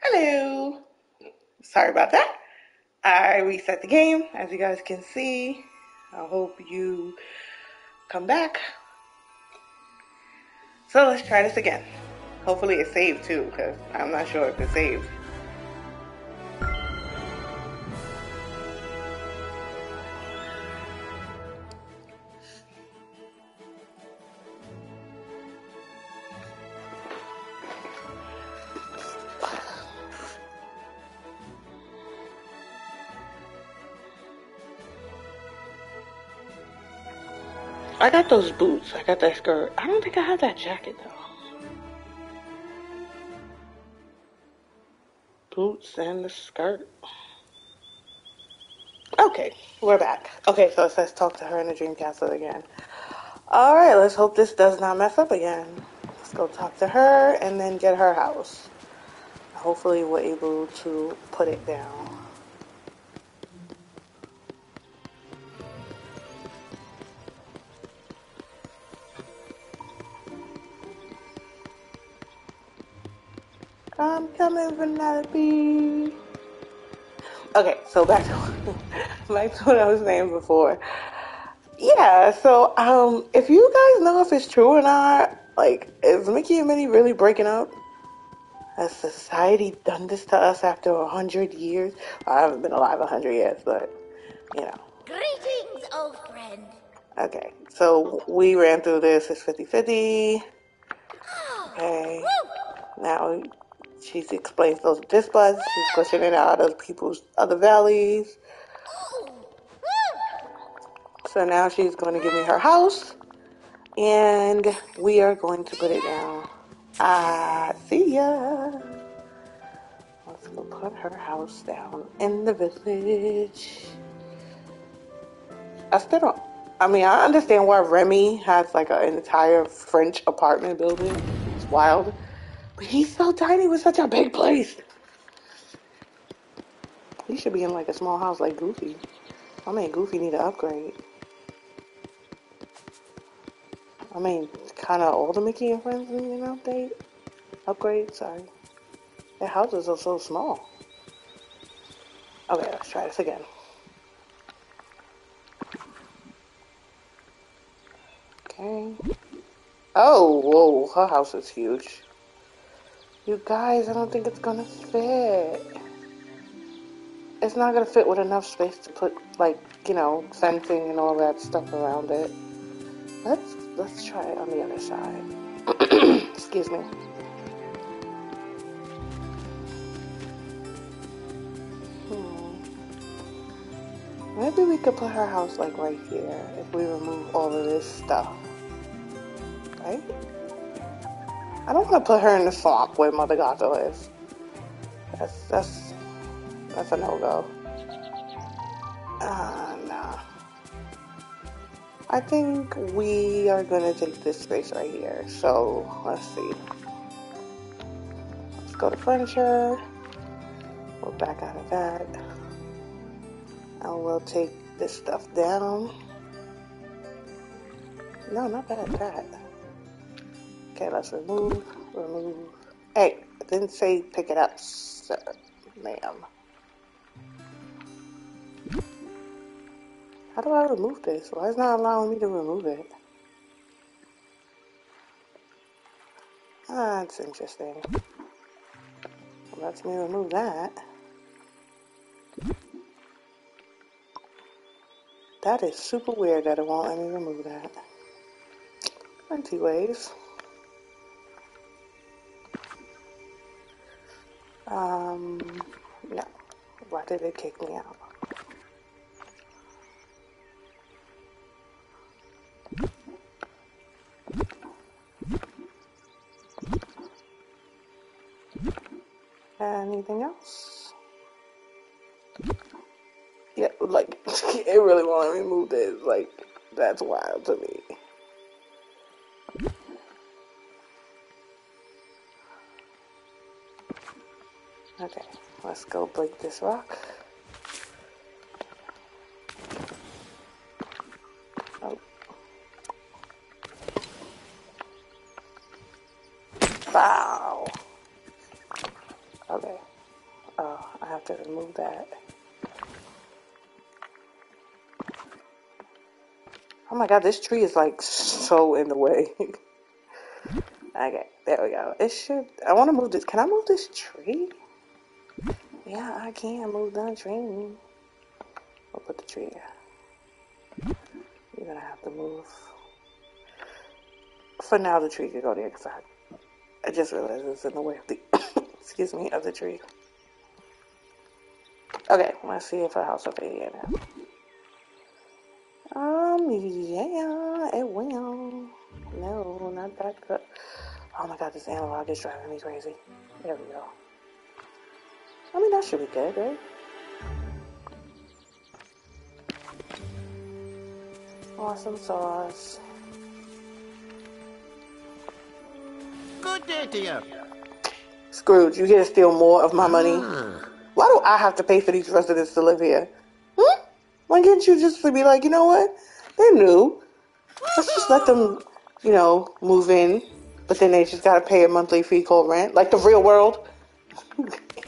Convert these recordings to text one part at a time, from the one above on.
Hello. Sorry about that. I reset the game, as you guys can see. I hope you come back. So let's try this again. Hopefully it's saved too, because I'm not sure if it's saved. I got those boots. I got that skirt. I don't think I have that jacket though. Boots and the skirt. Okay, we're back. Okay, so it says talk to her in the dream castle again. Alright, let's hope this does not mess up again. Let's go talk to her and then get her house. Hopefully we're able to put it down. Coming, Okay, so back to back to what I was saying before. Yeah, so um, if you guys know if it's true or not, like, is Mickey and Minnie really breaking up? Has society done this to us after a hundred years? I haven't been alive a hundred years, but you know. Greetings, old friend. Okay, so we ran through this. It's 50 50. Okay, Woo! now she explains those dispatches. She's questioning out other people's other valleys. So now she's going to give me her house, and we are going to put it down. Ah, see ya. Let's go put her house down in the village. I still don't. I mean, I understand why Remy has like an entire French apartment building. It's wild. But he's so tiny with such a big place. He should be in like a small house like Goofy. I mean, Goofy need an upgrade. I mean, kind of all the Mickey and Friends need an update. Upgrade, sorry. Their houses are so small. Okay, let's try this again. Okay. Oh, whoa, her house is huge. You guys, I don't think it's gonna fit. It's not gonna fit with enough space to put, like, you know, fencing and all that stuff around it. Let's let's try it on the other side. Excuse me. Hmm. Maybe we could put her house like right here if we remove all of this stuff. Right? I don't want to put her in the swamp where Mother Gothel lives. That's that's that's a no go. Ah, no. I think we are gonna take this space right here. So let's see. Let's go to furniture. We'll back out of that. And we'll take this stuff down. No, not bad at that. Okay, let's remove, remove. Hey, I didn't say pick it up, sir, ma'am. How do I remove this? Why is not allowing me to remove it? Ah, that's interesting. Lets me remove that. That is super weird that it won't let me remove that. Plenty Um, no. Why did it kick me out? Anything else? Yeah, like, it really won't let me move this. Like, that's wild to me. Okay, let's go break this rock. Oh. Okay. Oh, I have to remove that. Oh my god, this tree is like so in the way. okay, there we go. It should. I want to move this. Can I move this tree? Yeah, I can move the tree. I'll put the tree. You're gonna have to move. For now, the tree can go there because I, I just realized it's in the way of the, excuse me, of the tree. Okay, let's see if a house over here now. Um, yeah, it will. No, not that good. Oh my god, this analog is driving me crazy. There we go. I mean, that should be good, right? Awesome sauce. Good day to you. Scrooge, you here to steal more of my money? Ah, Why do I have to pay for these residents to live here? Hmm? Why can't you just be like, you know what? They're new. Let's just let them, you know, move in. But then they just gotta pay a monthly fee called rent, like the real world.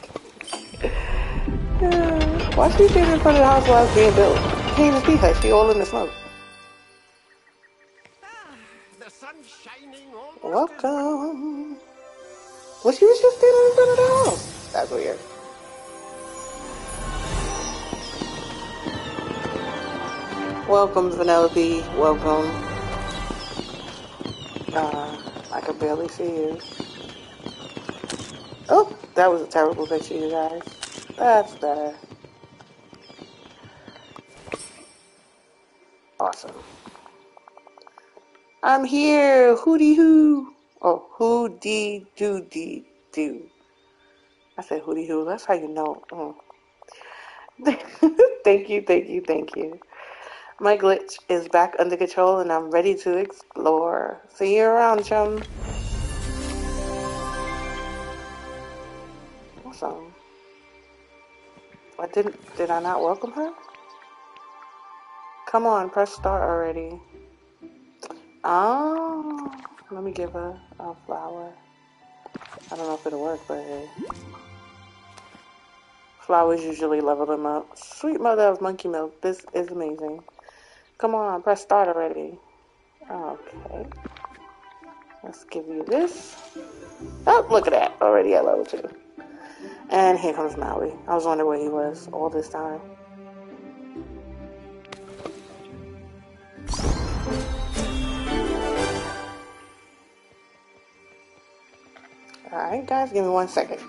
Yeah. Why she sitting in front of the house while it's being built? Can't even see her. She all in the smoke. Welcome. Well, she was just standing in front of the house. That's weird. Welcome, Vanellope. Welcome. Uh, I can barely see you. Oh, that was a terrible picture, you guys. That's better. Awesome. I'm here. Hooty hoo. Oh, hoo dee doo dee doo. I said hooty hoo. That's how you know. Mm. thank you, thank you, thank you. My glitch is back under control and I'm ready to explore. See you around, chum. I didn't, did I not welcome her? Come on, press start already. Oh, let me give her a flower. I don't know if it'll work, but hey. Flowers usually level them up. Sweet mother of monkey milk, this is amazing. Come on, press start already. Okay. Let's give you this. Oh, look at that. Already at level 2. And here comes Maui. I was wondering where he was all this time. Alright, guys, give me one second.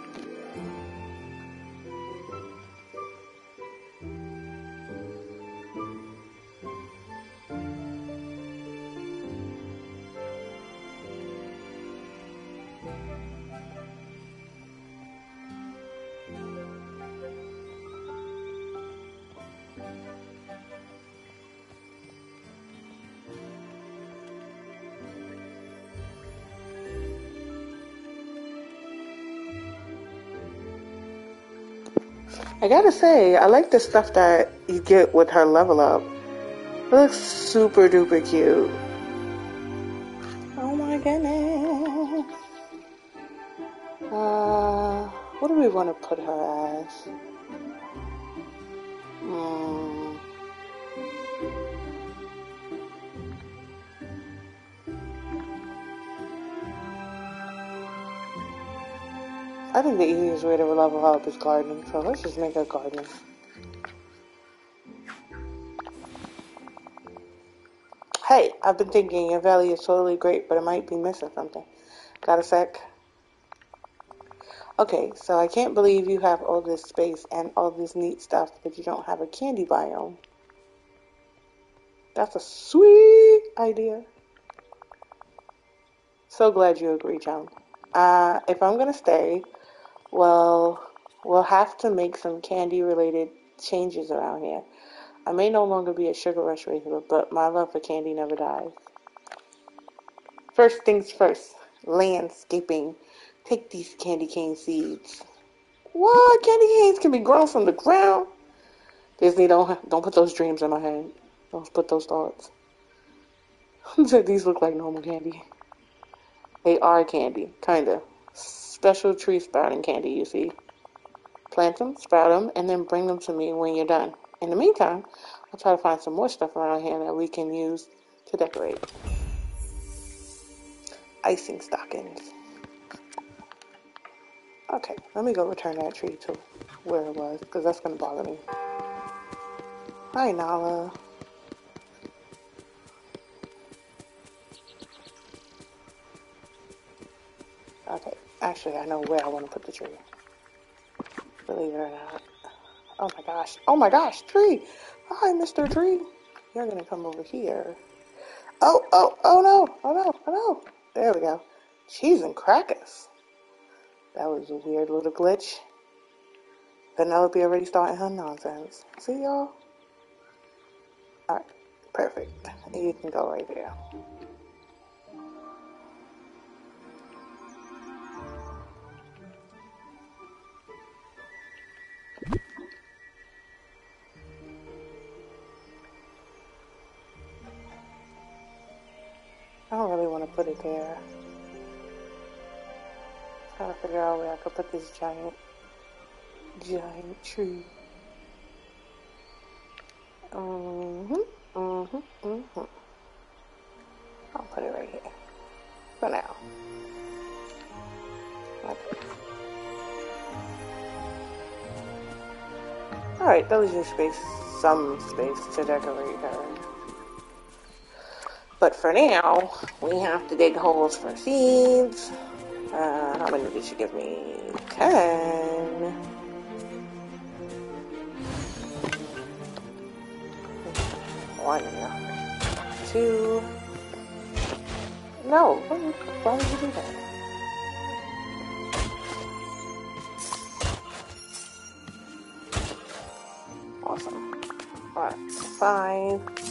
I gotta say, I like the stuff that you get with her level up. It looks super duper cute. Oh my goodness. Uh, what do we want to put her as? Easiest way to level up is gardening, so let's just make a garden. Hey, I've been thinking your valley is totally great, but it might be missing something. Got a sec? Okay, so I can't believe you have all this space and all this neat stuff, but you don't have a candy biome. That's a sweet idea. So glad you agree, John. Uh, if I'm gonna stay, well, we'll have to make some candy related changes around here. I may no longer be a sugar rush but my love for candy never dies. First things first, landscaping. Take these candy cane seeds. What? Candy canes can be grown from the ground? Disney, don't don't put those dreams in my head. Don't put those thoughts. these look like normal candy. They are candy, kinda. Special tree sprouting candy, you see. Plant them, sprout them, and then bring them to me when you're done. In the meantime, I'll try to find some more stuff around here that we can use to decorate. Icing stockings. Okay, let me go return that tree to where it was, because that's going to bother me. Hi, Nala. Actually, I know where I want to put the tree. Believe it or not. Oh my gosh. Oh my gosh, tree. Hi, Mr. Tree. You're to come over here. Oh, oh, oh no. Oh no, oh no. There we go. Cheese and crackers. That was a weird little glitch. Vanellope already starting her nonsense. See y'all? Alright, perfect. You can go right there. Put it there. To figure out where I could put this giant, giant tree. Mm-hmm, mm-hmm, mm-hmm. I'll put it right here. For now. Okay. Alright, that was your space, some space to decorate her. But for now, we have to dig holes for seeds. Uh, how many did you give me? Ten. One. Two. No, why would you do that? Awesome. Alright, five.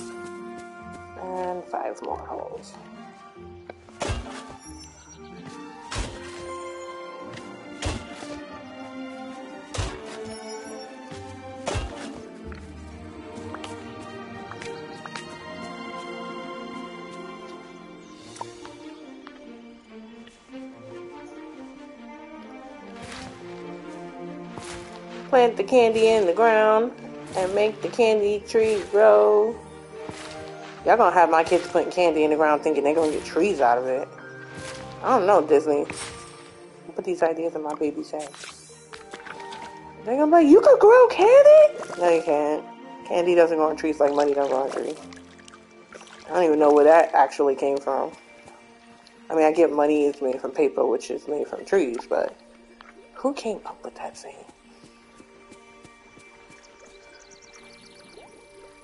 Five more holes. Plant the candy in the ground and make the candy tree grow. Y'all gonna have my kids putting candy in the ground thinking they're gonna get trees out of it. I don't know, Disney. Put these ideas in my baby's head. They're gonna be like, you could grow candy? No, you can't. Candy doesn't grow on trees like money don't grow on trees. I don't even know where that actually came from. I mean, I get money is made from paper, which is made from trees, but who came up with that saying?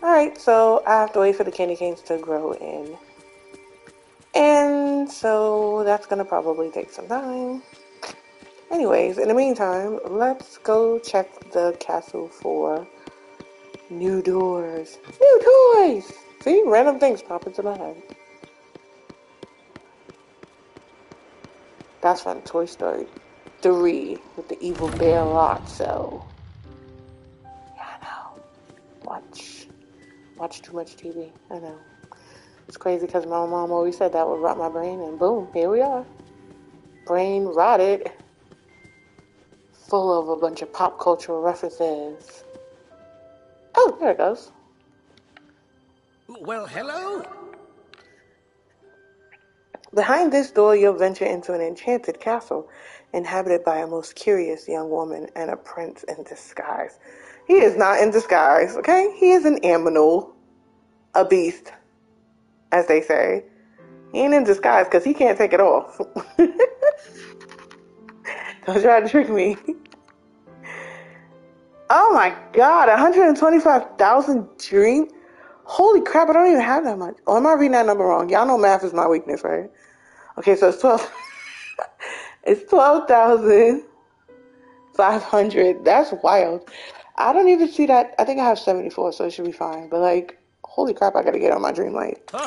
Alright, so I have to wait for the candy canes to grow in. And so that's gonna probably take some time. Anyways, in the meantime, let's go check the castle for new doors. New toys! See, random things pop into my head. That's from Toy Story 3 with the evil bear Lotso. Yeah, I know. Watch watch too much TV. I know. It's crazy because my mom always said that would rot my brain, and boom, here we are. Brain rotted, full of a bunch of pop cultural references. Oh, there it goes. Well, hello. Behind this door, you'll venture into an enchanted castle inhabited by a most curious young woman and a prince in disguise. He is not in disguise, okay? He is an aminal, a beast, as they say. He ain't in disguise because he can't take it off. Don't try to trick me. Oh my god, 125,000 dream? Holy crap, I don't even have that much. Oh, am I reading that number wrong? Y'all know math is my weakness, right? Okay, so it's 12. it's 12,500. That's wild. I don't even see that. I think I have 74, so it should be fine. But like, holy crap, I gotta get on my dream light. yeah,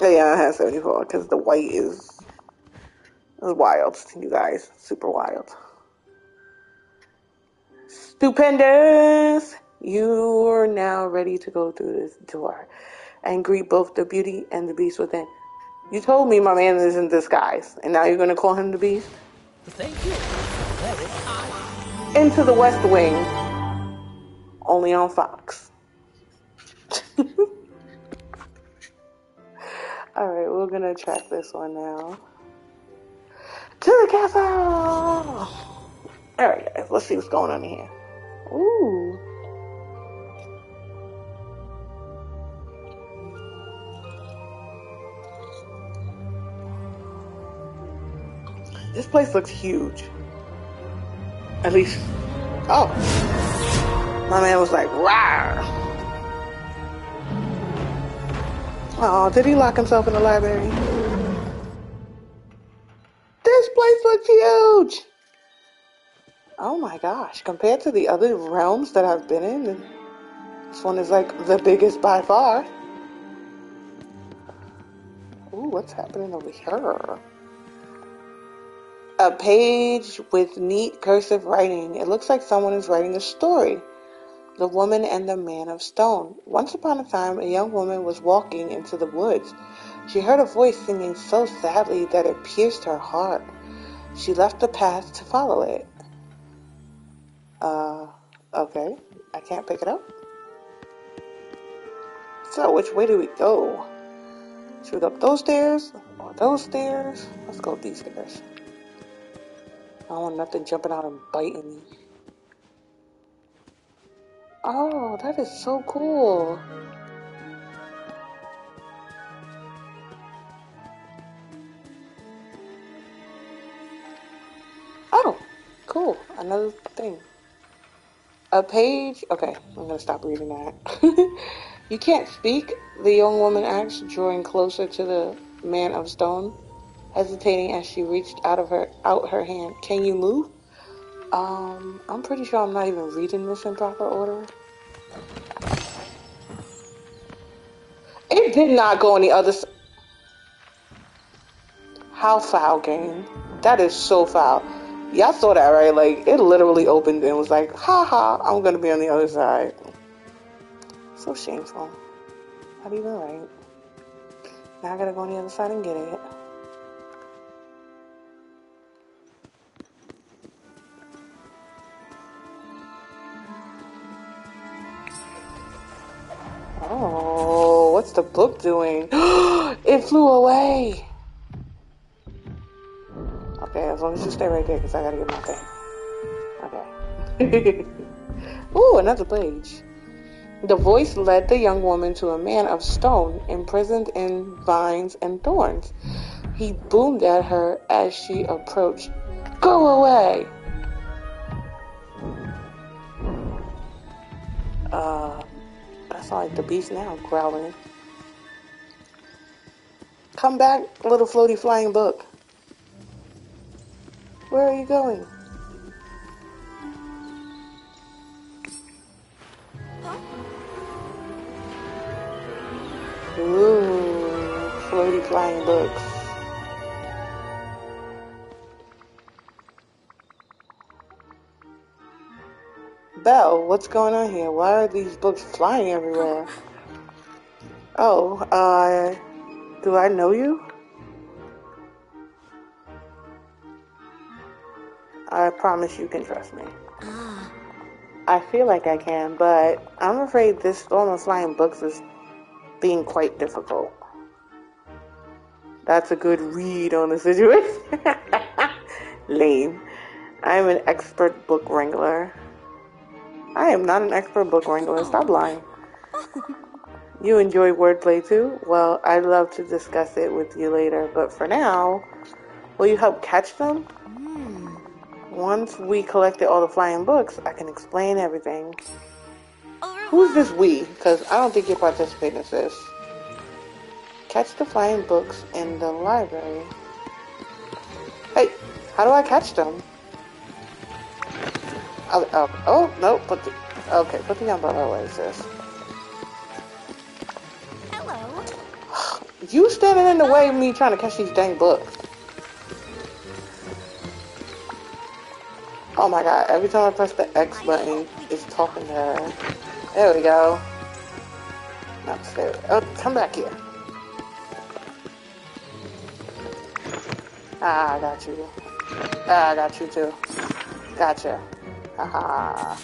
I have 74 because the white is, is wild, you guys. Super wild. Stupendous! You're now ready to go through this door and greet both the beauty and the beast within. You told me my man is in disguise, and now you're gonna call him the beast? Thank you. Into the West Wing. Only on Fox. Alright, we're gonna track this one now. To the castle! Alright, guys, let's see what's going on here. Ooh. This place looks huge. At least, oh. My man was like, wow. Oh, did he lock himself in the library? This place looks huge. Oh my gosh, compared to the other realms that I've been in, this one is like the biggest by far. Ooh, what's happening over here? A page with neat cursive writing. It looks like someone is writing a story. The Woman and the Man of Stone. Once upon a time, a young woman was walking into the woods. She heard a voice singing so sadly that it pierced her heart. She left the path to follow it. Uh, okay. I can't pick it up. So, which way do we go? Should we go up those stairs or those stairs? Let's go up these stairs. I don't want nothing jumping out and biting me. Oh, that is so cool. Oh, cool. Another thing. A page. Okay, I'm gonna stop reading that. you can't speak, the young woman asked, drawing closer to the man of stone, hesitating as she reached out of her out her hand. Can you move? Um, I'm pretty sure I'm not even reading this in proper order. It did not go on the other side. How foul, game. That is so foul. Y'all saw that, right? Like, it literally opened and was like, ha ha, I'm gonna be on the other side. So shameful. Not even right. Now I gotta go on the other side and get it. Oh, what's the book doing? it flew away. Okay, as long as you stay right there, because I gotta get my thing. Okay. Ooh, another page. The voice led the young woman to a man of stone, imprisoned in vines and thorns. He boomed at her as she approached. Go away! Uh, I saw like the beast now growling. Come back, little floaty flying book. Where are you going? Ooh, floaty flying books. Belle, what's going on here? Why are these books flying everywhere? Oh, uh, do I know you? I promise you can trust me. I feel like I can, but I'm afraid this storm of flying books is being quite difficult. That's a good read on the situation. Lame. I'm an expert book wrangler. I am not an expert book wrangler. Stop lying. You enjoy wordplay too? Well, I'd love to discuss it with you later, but for now, will you help catch them? Hmm. Once we collected all the flying books, I can explain everything. Who's this we? Because I don't think you're participating in this. Catch the flying books in the library. Hey, how do I catch them? Oh, oh, oh no, put the, okay, put the umbrella away, sis. Hello. You standing in the way of me trying to catch these dang books. Oh my god, every time I press the X button, it's talking to her. There we go. Not there. Oh, come back here. Ah, I got you. Ah, I got you too. Gotcha. Haha.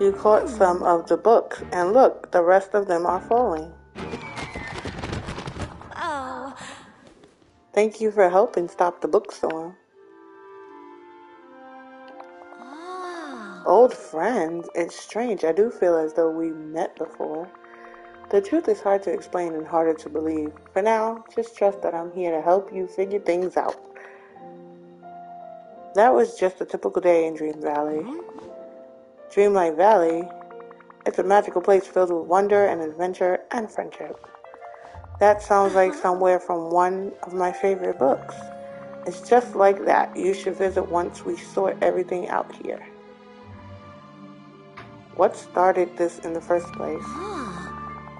You caught some of the books, and look, the rest of them are falling. Oh, Thank you for helping stop the bookstorm. oh. Old friends, it's strange. I do feel as though we met before. The truth is hard to explain and harder to believe. For now, just trust that I'm here to help you figure things out. That was just a typical day in Dream Valley. Hmm? Dreamlight Valley, it's a magical place filled with wonder and adventure and friendship. That sounds like uh-huh. somewhere from one of my favorite books. It's just like that. You should visit once we sort everything out here. What started this in the first place?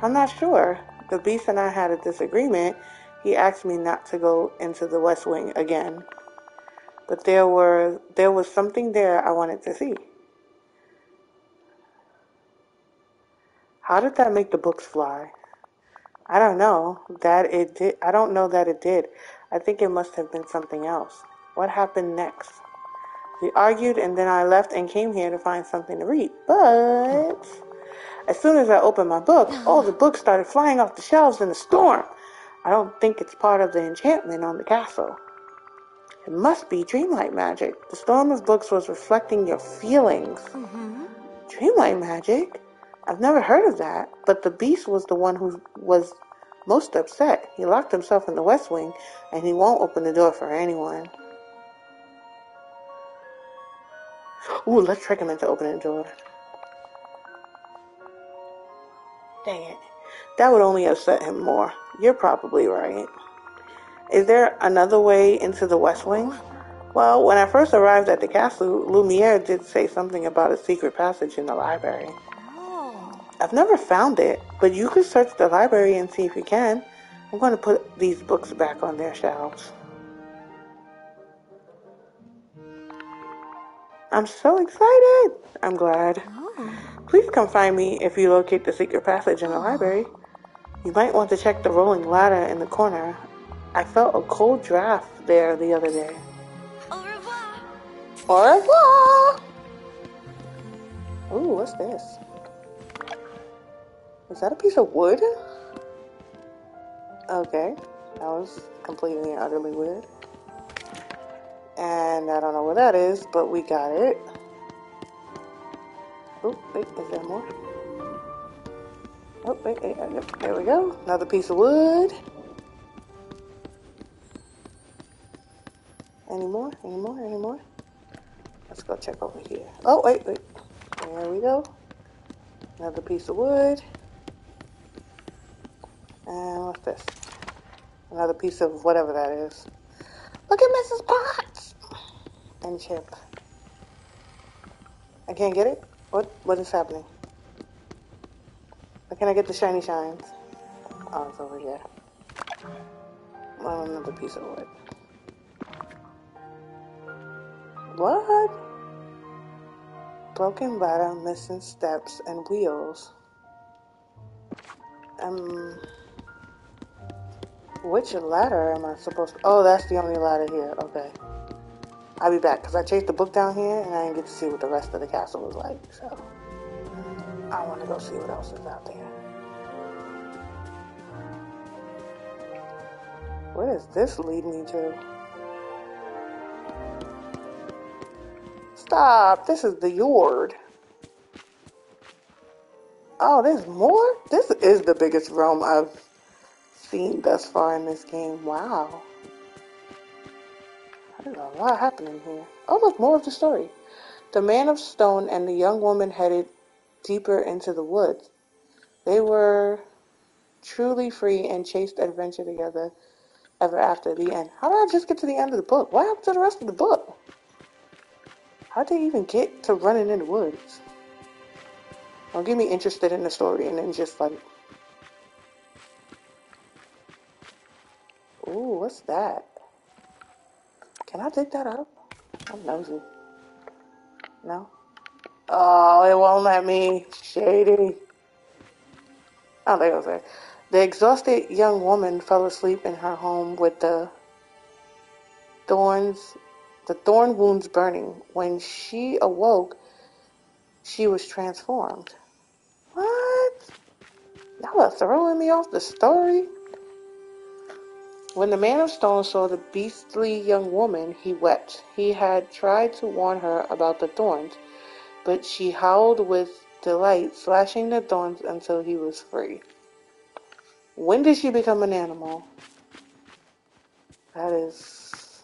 I'm not sure. The Beast and I had a disagreement. He asked me not to go into the West Wing again. But there were there was something there I wanted to see. How did that make the books fly? I don't know that it did. I don't know that it did. I think it must have been something else. What happened next? We argued and then I left and came here to find something to read. But as soon as I opened my book, all the books started flying off the shelves in a storm. I don't think it's part of the enchantment on the castle. It must be dreamlight magic. The storm of books was reflecting your feelings. Mm-hmm. Dreamlight magic? I've never heard of that. But the beast was the one who was most upset. He locked himself in the west wing and he won't open the door for anyone. Ooh, let's trick him into opening the door. Dang it. That would only upset him more. You're probably right. Is there another way into the West Wing? Well, when I first arrived at the castle, Lumiere did say something about a secret passage in the library. Oh. I've never found it, but you could search the library and see if you can. I'm going to put these books back on their shelves. I'm so excited. I'm glad. Please come find me if you locate the secret passage in the library. You might want to check the rolling ladder in the corner. I felt a cold draft there the other day. Au revoir. Au revoir! Ooh, what's this? Is that a piece of wood? Okay, that was completely and utterly weird. And I don't know what that is, but we got it. Oh, wait, is there more? Oh, wait, wait, uh, yep, there we go. Another piece of wood. Any more? Any more? Any more? Let's go check over here. Oh, wait, wait. There we go. Another piece of wood. And what's this? Another piece of whatever that is. Look at Mrs. Potts! And chip. I can't get it? What what is happening? Can't I get the shiny shines? Oh, it's over here. Well, another piece of wood. What? Broken ladder, missing steps, and wheels. Um, which ladder am I supposed to? Oh, that's the only ladder here. Okay. I'll be back because I chased the book down here and I didn't get to see what the rest of the castle was like. So I want to go see what else is out there. Where does this lead me to? Stop! This is the yard. Oh, there's more? This is the biggest realm I've seen thus far in this game. Wow. There's a lot happening here. Oh, look, more of the story. The man of stone and the young woman headed deeper into the woods. They were truly free and chased adventure together ever after the end. How did I just get to the end of the book? What happened to the rest of the book? How'd they even get to running in the woods? Don't get me interested in the story and then just like, ooh, what's that? Can I dig that up? I'm nosy. No? Oh, it won't let me. Shady. I don't think there. The exhausted young woman fell asleep in her home with the thorns, the thorn wounds burning. When she awoke, she was transformed. What? Y'all are throwing me off the story. When the man of stone saw the beastly young woman, he wept. He had tried to warn her about the thorns, but she howled with delight, slashing the thorns until he was free. When did she become an animal? That is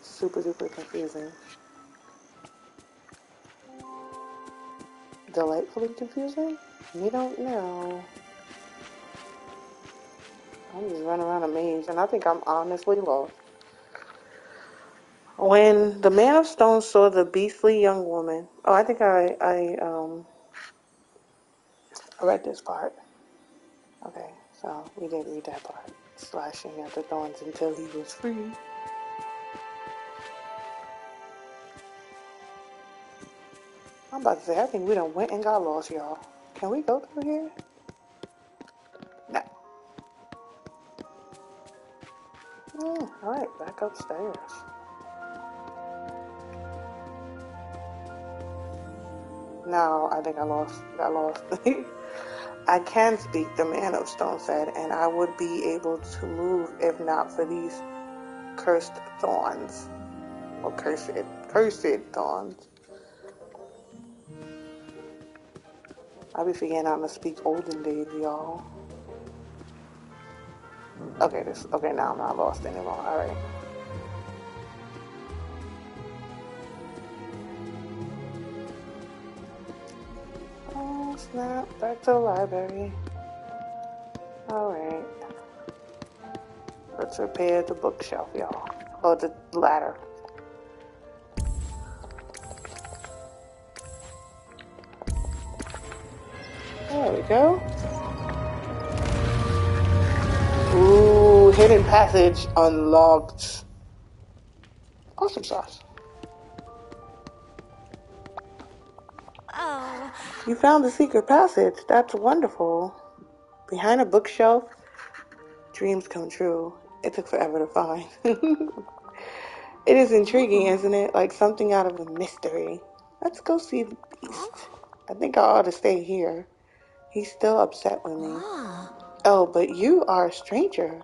super duper confusing. Delightfully confusing? We don't know. I'm just running around a maze, and I think I'm honestly lost. When the man of stone saw the beastly young woman, oh, I think I I um I read this part. Okay, so we didn't read that part. Slashing at the thorns until he was free. I'm about to say, I think we done went and got lost, y'all. Can we go through here? All right, back upstairs. No, I think I lost. I lost. I can speak, the man of stone said, and I would be able to move if not for these cursed thorns. Or cursed, cursed thorns. I be forgetting I'm gonna speak olden days, y'all. Okay, this. Okay, now I'm not lost anymore. All right. Oh snap! Back to the library. All right. Let's repair the bookshelf, y'all. Or the ladder. There we go. Ooh, hidden passage unlocked. Awesome sauce. Oh, You found the secret passage. That's wonderful. Behind a bookshelf, dreams come true. It took forever to find. it is intriguing, isn't it? Like something out of a mystery. Let's go see the beast. I think I ought to stay here. He's still upset with me. ah, Oh, but you are a stranger.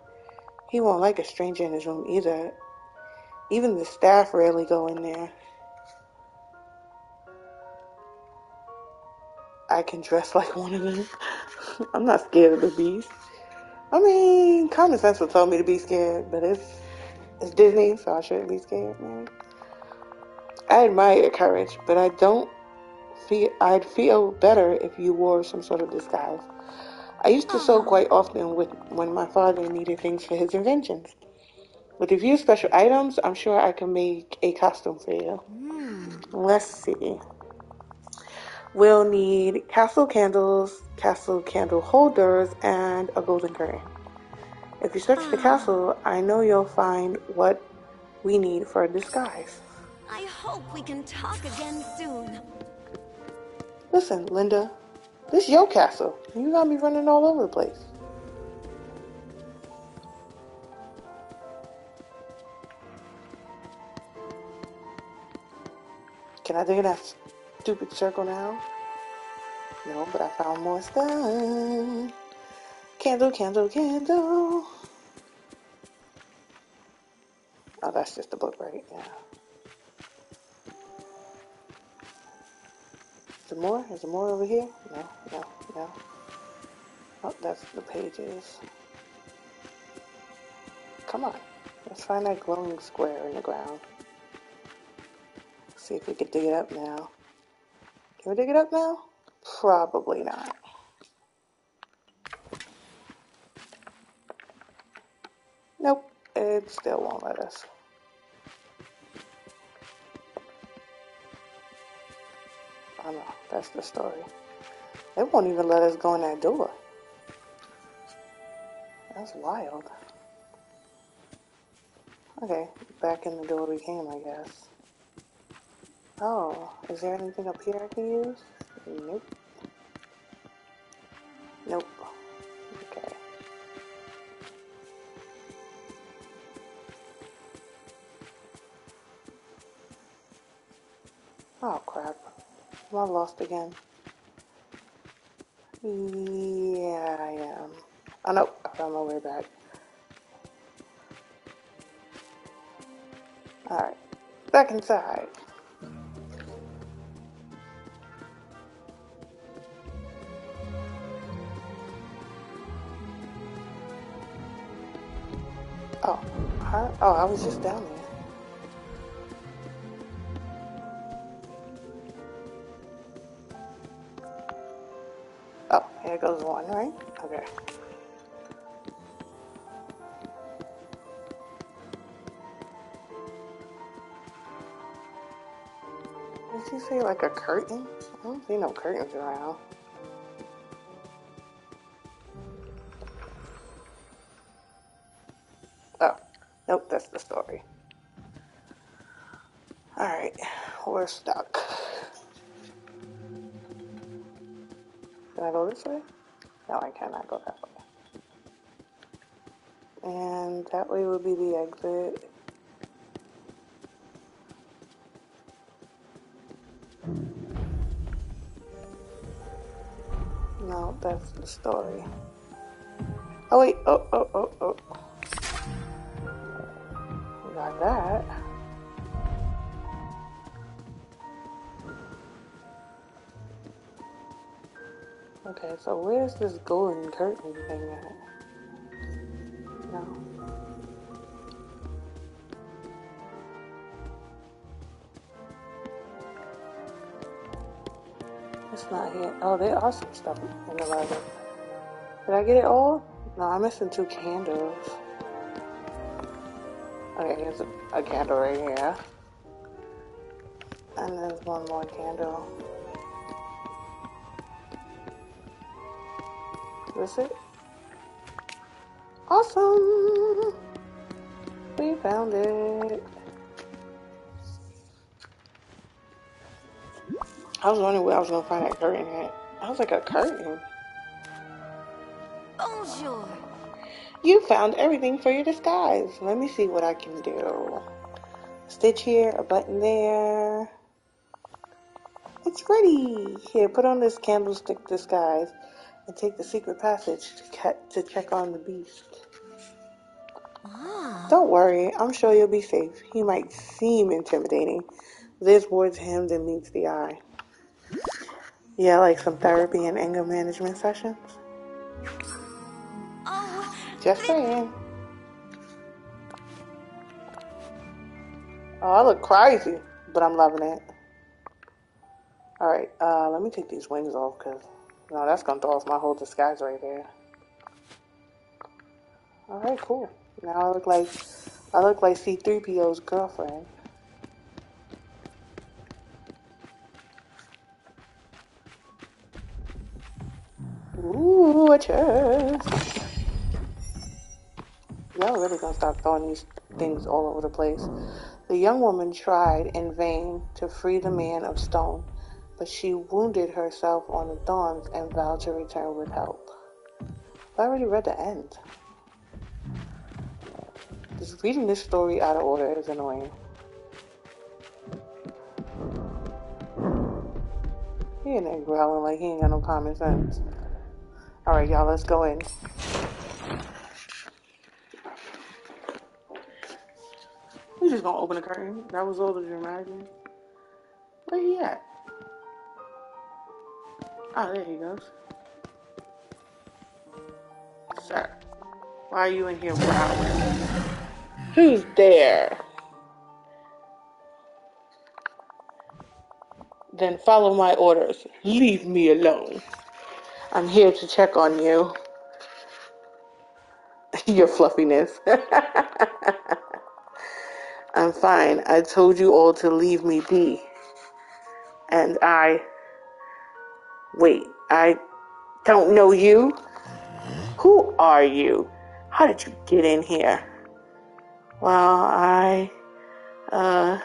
He won't like a stranger in his room either. Even the staff rarely go in there. I can dress like one of them. I'm not scared of the beast. I mean, common sense would tell me to be scared, but it's it's Disney, so I shouldn't be scared, man. I admire your courage, but I don't feel I'd feel better if you wore some sort of disguise. I used to sew uh-huh. quite often with when my father needed things for his inventions. With a few special items, I'm sure I can make a costume for you. Hmm. Let's see. We'll need castle candles, castle candle holders, and a golden curtain. If you search the castle, I know you'll find what we need for a disguise. I hope we can talk again soon. Listen, Linda, this your castle. You got me running all over the place. Can I dig in that stupid circle now? No, but I found more stuff. Candle, candle, candle. Oh, that's just the book, right? Yeah. There more? Is there more over here? No, no, no. Oh, that's the pages. Come on. Let's find that glowing square in the ground. See if we can dig it up now. Can we dig it up now? Probably not. Nope, it still won't let us. I know, that's the story. They won't even let us go in that door. That's wild. Okay, back in the door we came, I guess. Oh, is there anything up here I can use? Nope. Nope. Okay. Oh crap. Am I lost again? Yeah, I am. Oh no, I found my way back. Alright, back inside. Oh, huh? Oh, I was just down there. Oh, here goes one, right? Okay. Did you say like a curtain? I don't see no curtains around. Oh, nope, that's the story. Alright, we're stuck. Can I go this way? No, I cannot go that way. And that way would be the exit. No, that's the story. Oh wait, oh, oh, oh, oh. Okay, so where's this golden curtain thing at? No. It's not here. Oh, there are some stuff in the library. Did I get it all? No, I'm missing two candles. Okay, here's a, a candle right here. And there's one more candle. This it? Awesome! We found it. I was wondering where I was gonna find that curtain at. I was like, a curtain? Bonjour. You found everything for your disguise. Let me see what I can do. Stitch here, a button there. It's ready. Here, put on this candlestick disguise and take the secret passage to, ca- to check on the beast. Ah. Don't worry, I'm sure you'll be safe. He might seem intimidating. More to him than meets the eye. Yeah, like some therapy and anger management sessions. Oh, Just saying. Oh, I look crazy, but I'm loving it. All right, uh, let me take these wings off because no, that's gonna throw off my whole disguise right there. All right, cool. Now I look like I look like C-3PO's girlfriend. Ooh, a chest. Y'all really gonna stop throwing these things all over the place. The young woman tried in vain to free the man of stone, but she wounded herself on the thorns and vowed to return with help. I already read the end. Just reading this story out of order is annoying. He in there growling like he ain't got no common sense. Alright, y'all, let's go in. We just gonna open the curtain. That was all the dramatic. Where he at? Oh, there he goes. Sir, why are you in here growling? Who's there? Then follow my orders. Leave me alone. I'm here to check on you. Your fluffiness. I'm fine. I told you all to leave me be. And I. Wait, I don't know you? Who are you? How did you get in here? Well, I. Uh.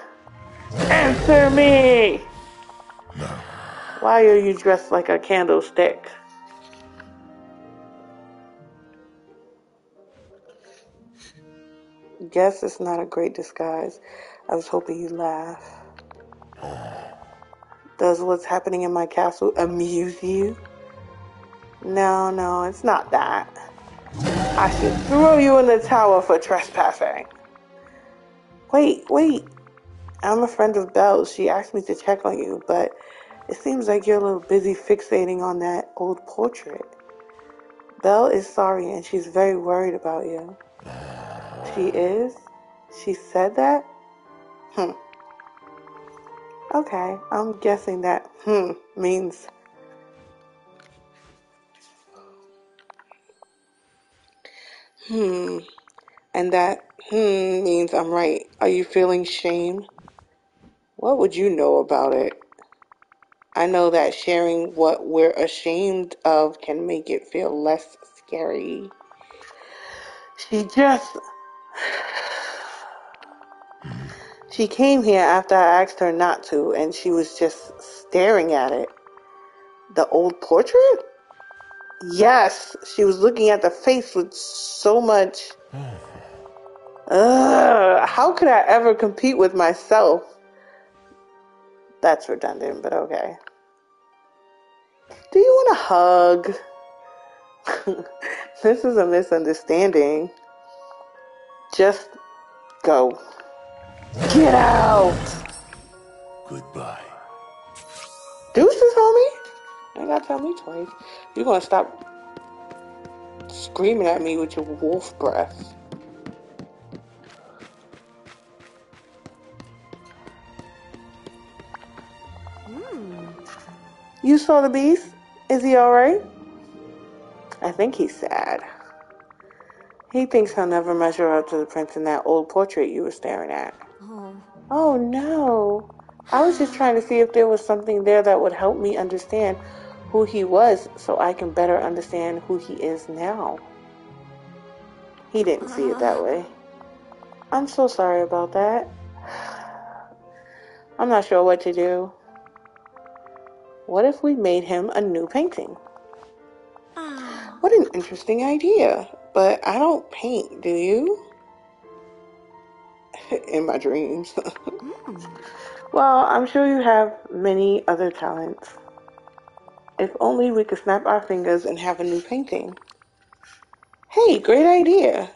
Answer me! Why are you dressed like a candlestick? Guess it's not a great disguise. I was hoping you'd laugh. Does what's happening in my castle amuse you? No, no, it's not that. I should throw you in the tower for trespassing. Wait, wait. I'm a friend of Belle's. She asked me to check on you, but it seems like you're a little busy fixating on that old portrait. Belle is sorry and she's very worried about you. She is? She said that? Hmm. Okay, I'm guessing that hmm means hmm. And that hmm means I'm right. Are you feeling shame? What would you know about it? I know that sharing what we're ashamed of can make it feel less scary. She just. She came here after I asked her not to, and she was just staring at it. The old portrait? Yes, she was looking at the face with so much. Ugh, how could I ever compete with myself? That's redundant, but okay. Do you want a hug? this is a misunderstanding. Just go. Get out! Goodbye. Deuces, homie? You ain't gotta tell me twice. You're gonna stop screaming at me with your wolf breath. You saw the beast? Is he alright? I think he's sad. He thinks he'll never measure up to the prince in that old portrait you were staring at. Oh, no. I was just trying to see if there was something there that would help me understand who he was so I can better understand who he is now. He didn't see it that way. I'm so sorry about that. I'm not sure what to do. What if we made him a new painting? ah, What an interesting idea. But I don't paint, do you? In my dreams. Mm. well, I'm sure you have many other talents. If only we could snap our fingers and have a new painting. Hey, great idea.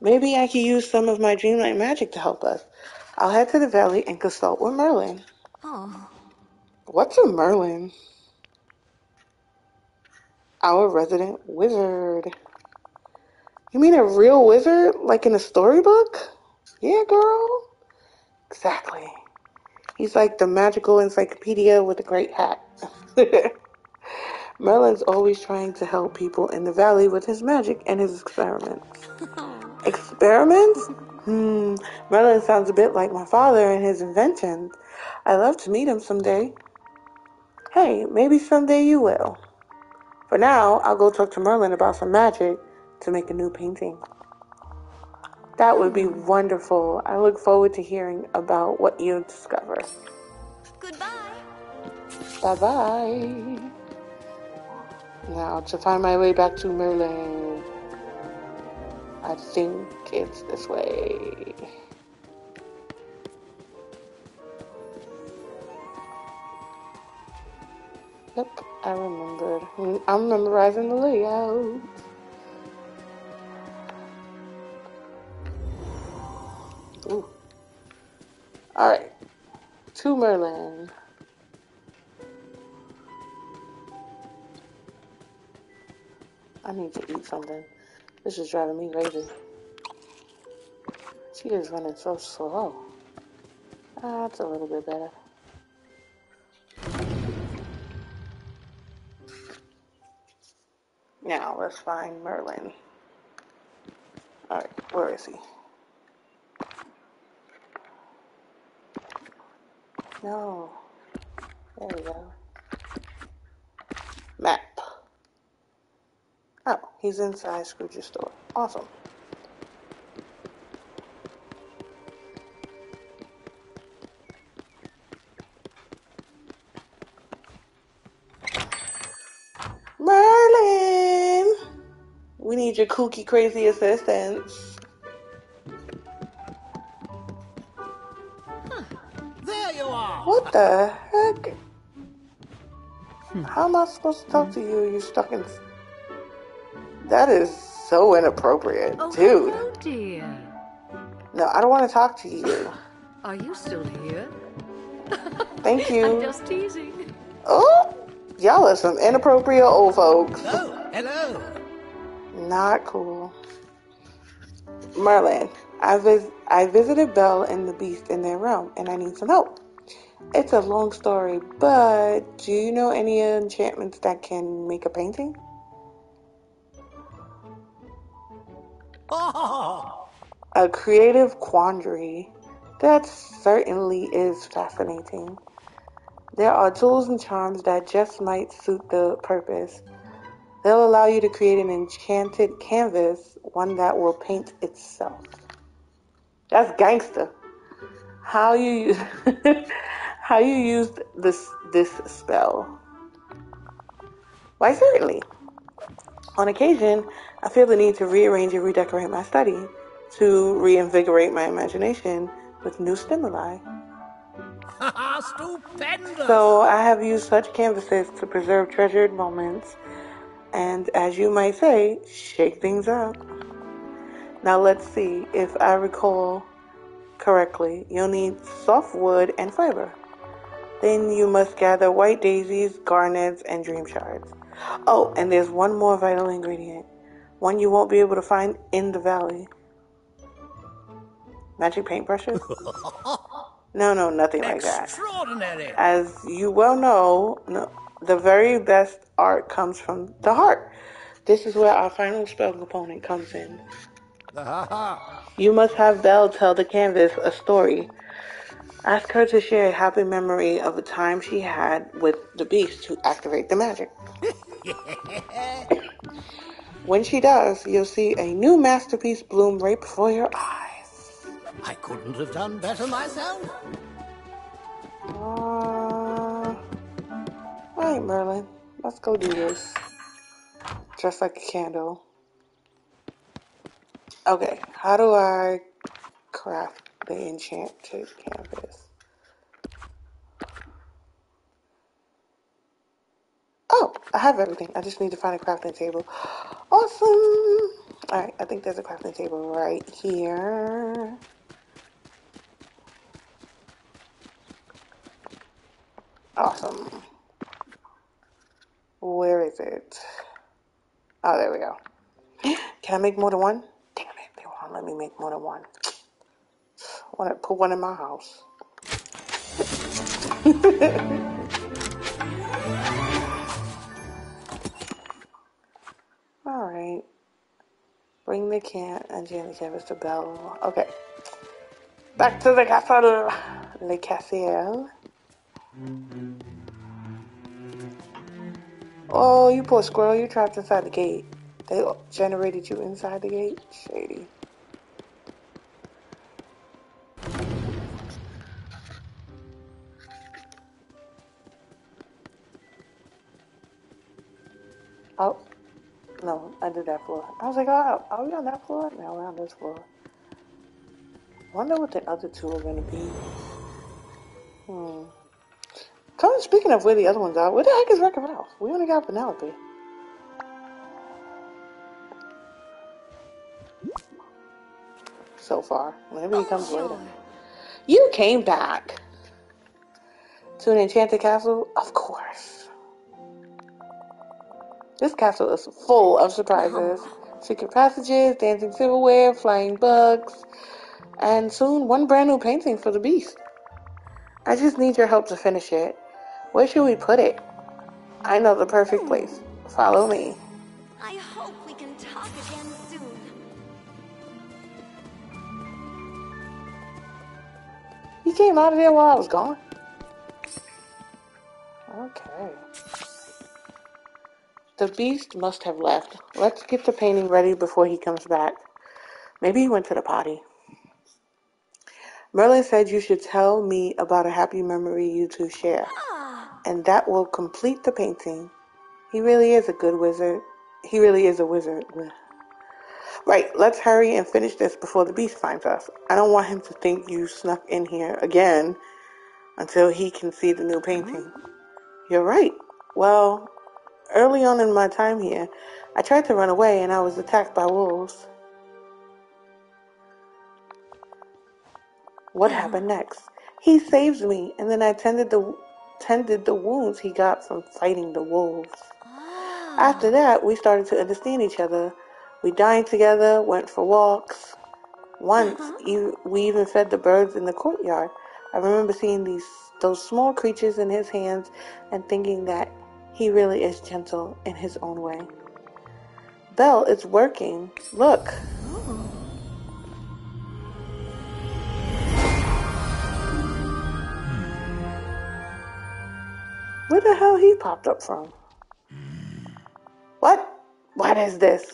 Maybe I could use some of my dreamlight magic to help us. I'll head to the valley and consult with Merlin. oh, What's a Merlin? Our resident wizard. You mean a real wizard, like in a storybook? Yeah, girl. Exactly. He's like the magical encyclopedia with a great hat. Merlin's always trying to help people in the valley with his magic and his experiments. Experiments? Hmm, Merlin sounds a bit like my father and his inventions. I'd love to meet him someday. Hey, maybe someday you will. For now, I'll go talk to Merlin about some magic to make a new painting. That would be wonderful. I look forward to hearing about what you discover. goodbye. Bye bye. Now, to find my way back to Merlin, I think it's this way. Yep, I remembered. I'm memorizing the layout. Ooh. Alright. To Merlin. I need to eat something. This is driving me crazy. She is running so slow. Ah, That's a little bit better. Now let's find Merlin. Alright, where is he? No. There we go. Map. Oh, he's inside Scrooge's store. Awesome. Merlin! We need your kooky crazy assistance. The heck? How am I supposed to talk to you? You stuck in. That is so inappropriate, Oh, dude. hello, dear. No, I don't want to talk to you. Are you still here? Thank you. I'm just teasing. Oh, y'all are some inappropriate old folks. Oh, hello. Not cool. Merlin, I vis- I visited Belle and the Beast in their realm, and I need some help. It's a long story, but do you know any enchantments that can make a painting? Oh, A creative quandary. That certainly is fascinating. There are tools and charms that just might suit the purpose. They'll allow you to create an enchanted canvas, one that will paint itself. That's gangster. How you how you used this this spell? Why certainly. On occasion, I feel the need to rearrange and redecorate my study to reinvigorate my imagination with new stimuli. stupendous. So I have used such canvases to preserve treasured moments and, as you might say, shake things up. Now let's see if I recall correctly. You'll need soft wood and fiber. Then you must gather white daisies, garnets, and dream shards. Oh, and there's one more vital ingredient. One you won't be able to find in the valley. Magic paintbrushes? no, no, nothing like that. As you well know, no, the very best art comes from the heart. This is where our final spell component comes in. You must have Belle tell the canvas a story. Ask her to share a happy memory of a time she had with the beast to activate the magic. when she does, you'll see a new masterpiece bloom right before your eyes. I couldn't have done better myself. Uh, Alright, Merlin. Let's go do this. Just like a candle. Okay, how do I craft the enchanted canvas? Oh, I have everything. I just need to find a crafting table. Awesome! Alright, I think there's a crafting table right here. Awesome. Where is it? Oh, there we go. Can I make more than one? Damn it, they won't let me make more than one. I want to put one in my house. All right. Bring the can and Jenny canvas to Belle. Okay. Back to the castle. Le Cassiel. Oh, you poor squirrel, you trapped inside the gate. They generated you inside the gate? Shady. I that floor. I was like, oh, are we on that floor? No, we're on this floor. wonder what the other two are going to be. Hmm. Come speaking of where the other ones are, where the heck is Wreck-It Ralph? We only got Vanellope. So far. Maybe he comes later. You came back to an enchanted castle? Of course. This castle is full of surprises. Secret passages, dancing silverware, flying bugs, and soon one brand new painting for the beast. I just need your help to finish it. Where should we put it? I know the perfect hmm. place. Follow me. I hope we can talk again soon. He came out of there while I was gone. Okay. The beast must have left. Let's get the painting ready before he comes back. Maybe he went to the potty. Merlin said you should tell me about a happy memory you two share, and that will complete the painting. He really is a good wizard. He really is a wizard. Right, let's hurry and finish this before the beast finds us. I don't want him to think you snuck in here again until he can see the new painting. Mm. You're right. Well, early on in my time here, I tried to run away and I was attacked by wolves. What mm-hmm. happened next? He saves me, and then I tended the tended the wounds he got from fighting the wolves. After ah. that, we started to understand each other. We dined together, went for walks. Once, mm-hmm. e- we even fed the birds in the courtyard. I remember seeing these those small creatures in his hands and thinking that he really is gentle in his own way. Belle, it's working. Look. Where the hell he popped up from? What? What is this?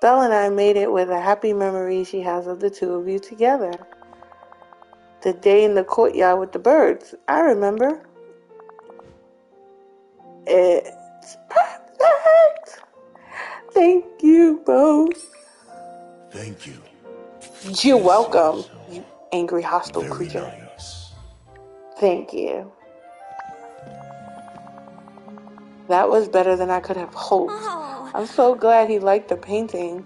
Belle and I made it with a happy memory she has of the two of you together. The day in the courtyard with the birds. I remember. It's perfect. Thank you both. Thank you. You're welcome, you angry, hostile Very creature. nice. Thank you. That was better than I could have hoped. Oh, I'm so glad he liked the painting.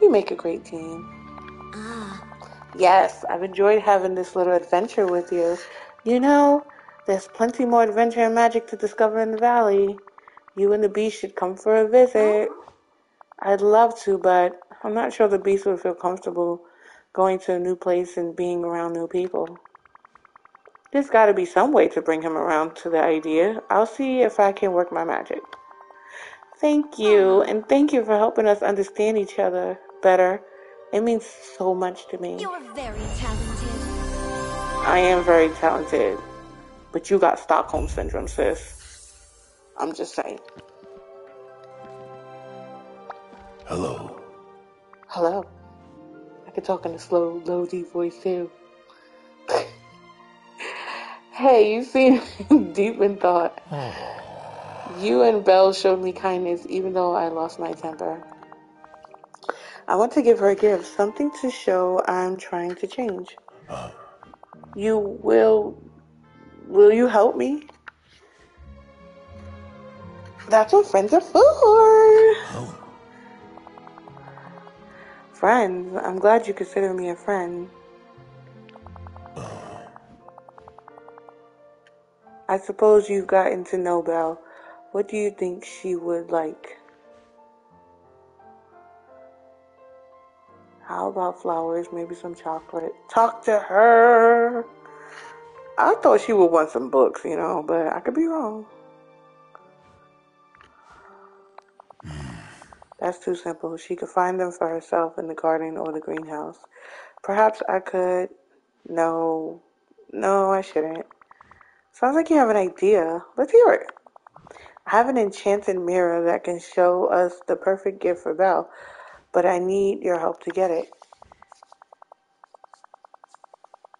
We make a great team. Yes, I've enjoyed having this little adventure with you. You know, there's plenty more adventure and magic to discover in the valley. You and the beast should come for a visit. I'd love to, but I'm not sure the beast would feel comfortable going to a new place and being around new people. There's got to be some way to bring him around to the idea. I'll see if I can work my magic. Thank you, and thank you for helping us understand each other better. It means so much to me. you're very talented. I am very talented, but you got Stockholm syndrome, sis. I'm just saying. Hello. Hello. I can talk in a slow, low, deep voice too. hey, you seem deep in thought. You and Belle showed me kindness even though I lost my temper. I want to give her a gift, something to show I'm trying to change. Uh-huh. You will will you help me? That's what friends are for. Oh, Friends, I'm glad you consider me a friend. Uh-huh. I suppose you've gotten to know Belle. What do you think she would like? About flowers? Maybe some chocolate. Talk to her. I thought she would want some books, you know, but I could be wrong. Hmm. That's too simple. She could find them for herself in the garden or the greenhouse. Perhaps I could. No. No, I shouldn't. Sounds like you have an idea. Let's hear it. I have an enchanted mirror that can show us the perfect gift for Belle, but I need your help to get it.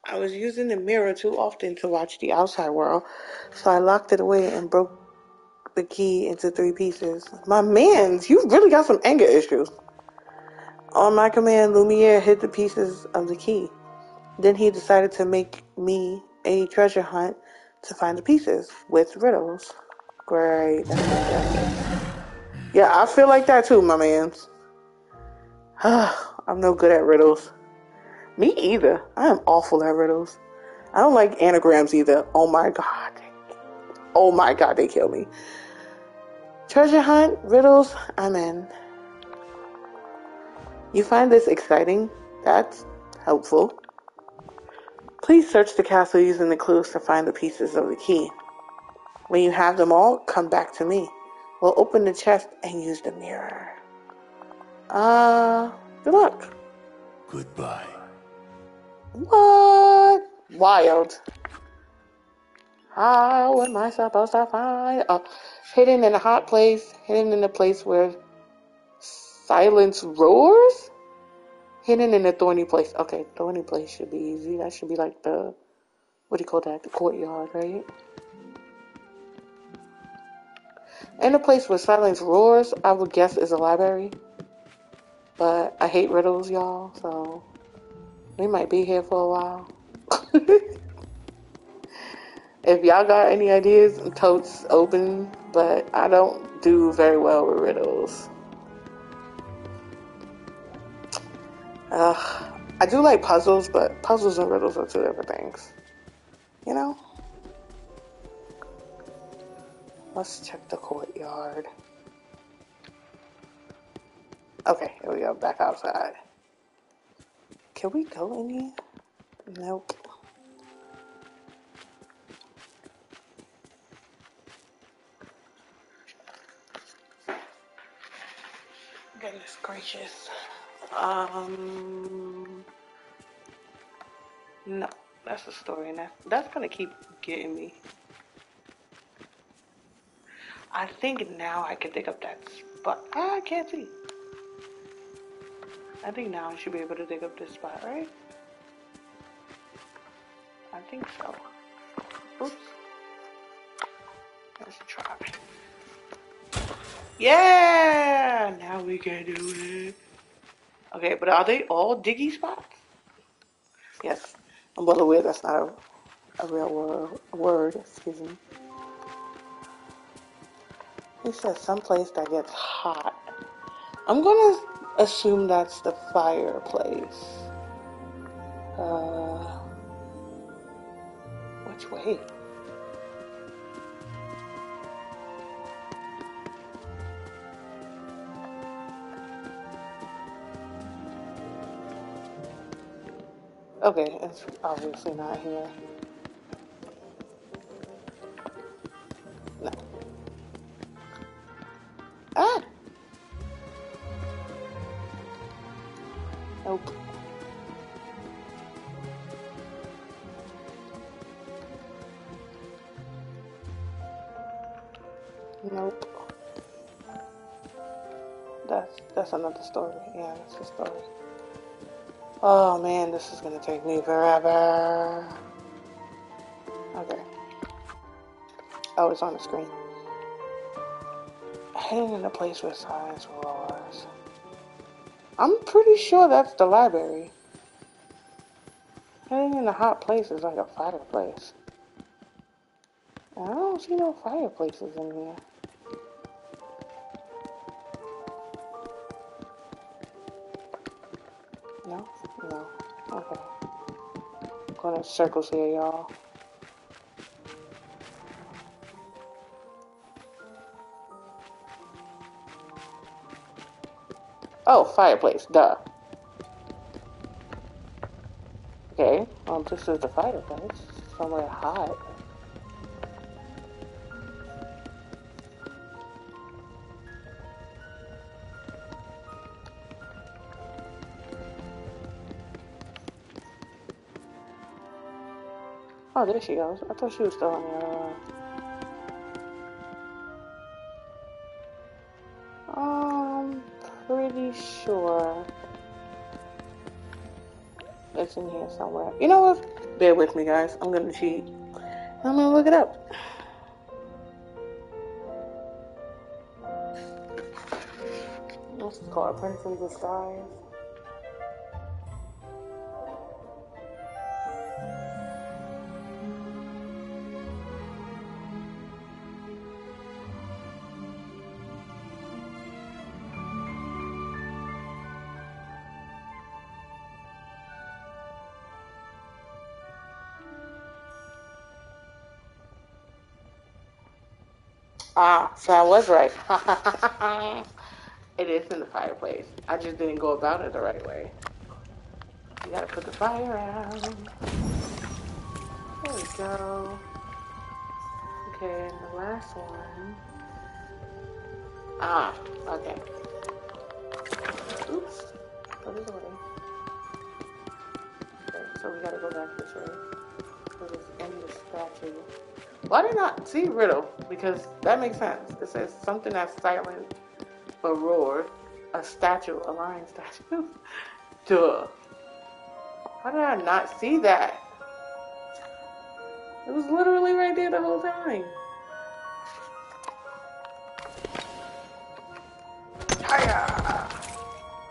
I was using the mirror too often to watch the outside world, so I locked it away and broke the key into three pieces. My mans, you really got some anger issues. On my command, Lumiere hid the pieces of the key. Then he decided to make me a treasure hunt to find the pieces with riddles. Great. Yeah, I feel like that too, my mans. I'm no good at riddles. Me either. I am awful at riddles. I don't like anagrams either. Oh my god. Oh my god, they kill me. Treasure hunt, riddles, I'm in. You find this exciting? That's helpful. Please search the castle using the clues to find the pieces of the key. When you have them all, come back to me. We'll open the chest and use the mirror. Uh, good luck. goodbye. What? Wild. How am I supposed to find? Uh, hidden in a hot place, hidden in a place where silence roars? Hidden in a thorny place. Okay, thorny place should be easy. That should be like the, what do you call that? The courtyard, right? In a place where silence roars, I would guess is a library. But I hate riddles, y'all, so we might be here for a while. if y'all got any ideas, I'm totes open, but I don't do very well with riddles. I do like puzzles, but puzzles and riddles are two different things. You know? Let's check the courtyard. Okay, here we go. Back outside. Can we go in here? Nope. Goodness gracious. Um. No, that's the story, and that, that's gonna keep getting me. I think now I can dig up that spot. I can't see. I think now I should be able to dig up this spot, right? I think so. Oops. Let's try. Yeah! Now we can do it. Okay, but are they all diggy spots? Yes. I'm well aware that's not a, a real word, word. Excuse me. He says someplace that gets hot. I'm gonna assume that's the fireplace. Uh, which way? Okay, it's obviously not here. Another story. Yeah, that's the story. Oh man, this is gonna take me forever. Okay. Oh, it's on the screen. Heading in a place where silence roars. I'm pretty sure that's the library. Heading in a hot place is like a fireplace. I don't see no fireplaces in here. Circles here, y'all. Oh, fireplace, duh. Okay, well, this is the fireplace. Somewhere hot. Oh, there she goes. I thought she was still on the other one. Um, pretty sure it's in here somewhere. You know what? Bear with me, guys. I'm gonna cheat. I'm gonna look it up. What's it called? Prince in Disguise. So I was right. it is in the fireplace. I just didn't go about it the right way. You gotta put the fire out. There we go. Okay, and the last one. Ah, okay. Oops. Go this way. Okay, so we gotta go back this way. Because it's in the statue. Why did not see riddle? Because that makes sense. It says something that's silent but roar. A statue, a lion statue. Duh. How did I not see that? It was literally right there the whole time. Fire!